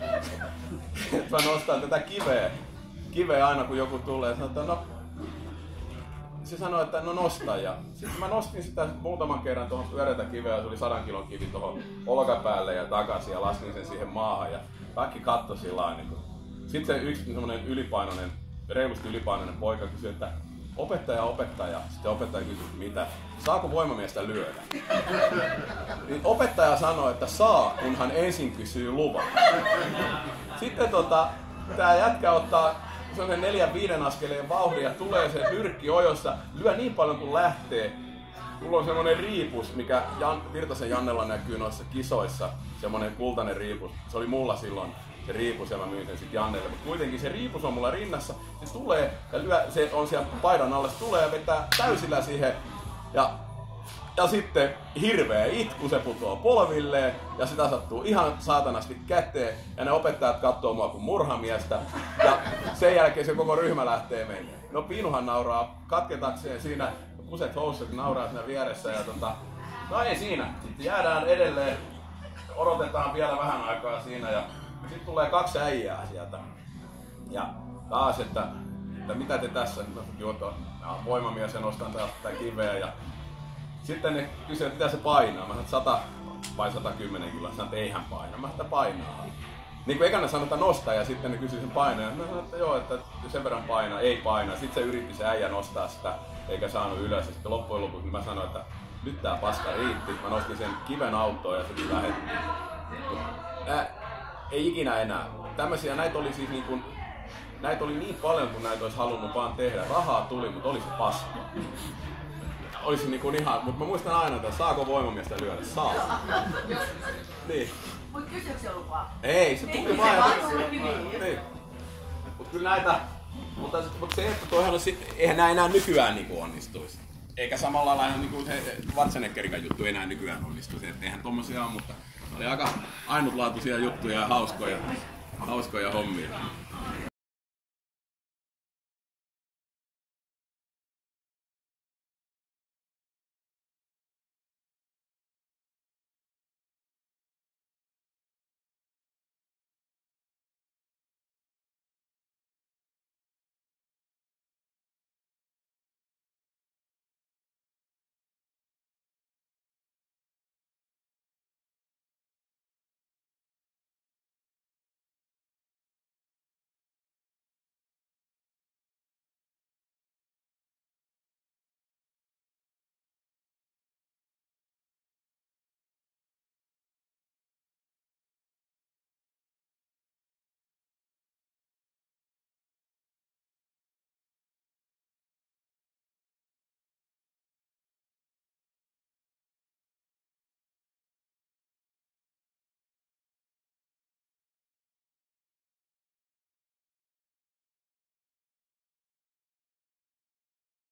mä nostan tätä kiveä, kiveä aina kun joku tulee. Ja sanon, että no, se sanoi, että no nosta. Ja sitten mä nostin sitä muutaman kerran tuohon pyöreitä kiveä, se oli sadan kilon kivi tuohon olkapäälle ja takaisin ja laskin sen siihen maahan. Ja kaikki katto sillä niin Sitten yksi semmoinen ylipainoinen, reilusti ylipainoinen poika kysyi, että opettaja, opettaja. Sitten opettaja kysyi, mitä? Saako voimamiestä lyödä? Niin opettaja sanoi, että saa, kunhan ensin kysyy luvan. Sitten tota, tää jätkä ottaa sellainen neljän viiden askeleen ja tulee se nyrkki ojossa, lyö niin paljon kuin lähtee. Mulla on semmonen riipus, mikä Jan, Virtasen Jannella näkyy noissa kisoissa, semmonen kultainen riipus. Se oli mulla silloin se riipus ja mä myin sen sitten Jannelle. Mutta kuitenkin se riipus on mulla rinnassa. Se tulee ja lyö, se on siellä paidan alla, se tulee ja vetää täysillä siihen. Ja Ja sitten hirveä itku, se putoaa polvilleen ja sitä sattuu ihan saatanasti käteen. Ja ne opettajat katsoo mua kuin murhamiestä. Ja sen jälkeen se koko ryhmä lähtee menemään. No Piinuhan nauraa katketakseen siinä, kuset housut nauraa siinä vieressä ja tota, no ei siinä. Sitten jäädään edelleen, odotetaan vielä vähän aikaa siinä ja sitten tulee kaksi äijää sieltä. Ja taas, että, että mitä te tässä, no, että voimamies ja nostan tätä kiveä ja sitten ne kysyivät, mitä se painaa. Mä sanoin, että 100 vai 110 kiloa. Sanoin, että eihän paina. Mä sanoin, painaa. Niin kuin ekana sanoi, että nostaa ja sitten ne kysyi sen painaa. Mä sanoin, että joo, että sen verran painaa, ei painaa. Sitten se yritti se äijä nostaa sitä, eikä saanut ylös. Ja sitten loppujen lopuksi mä sanoin, että nyt tää paska riitti. Mä nostin sen kiven autoon ja sitten lähettiin. Ää, ei ikinä enää. Tämmöisiä näitä oli siis niin kuin, näitä oli niin paljon kuin näitä olisi halunnut vaan tehdä. Rahaa tuli, mutta oli se paska olisi niinku ihan, mutta mä muistan aina, että saako voimamiestä lyödä? Saa. niin. Mut kysyykö se lupaa? Ei, se tuli Ei, vaan. se vaan tuli niin. niin. Mut kyllä näitä, mutta, mutta se, että toihan on sit, eihän nää enää nykyään niinku onnistuisi. Eikä samalla lailla niinku se Schwarzeneggerikan juttu enää nykyään onnistuisi. Et eihän tommosia ole, mutta oli aika ainutlaatuisia juttuja ja hauskoja, hauskoja hommia.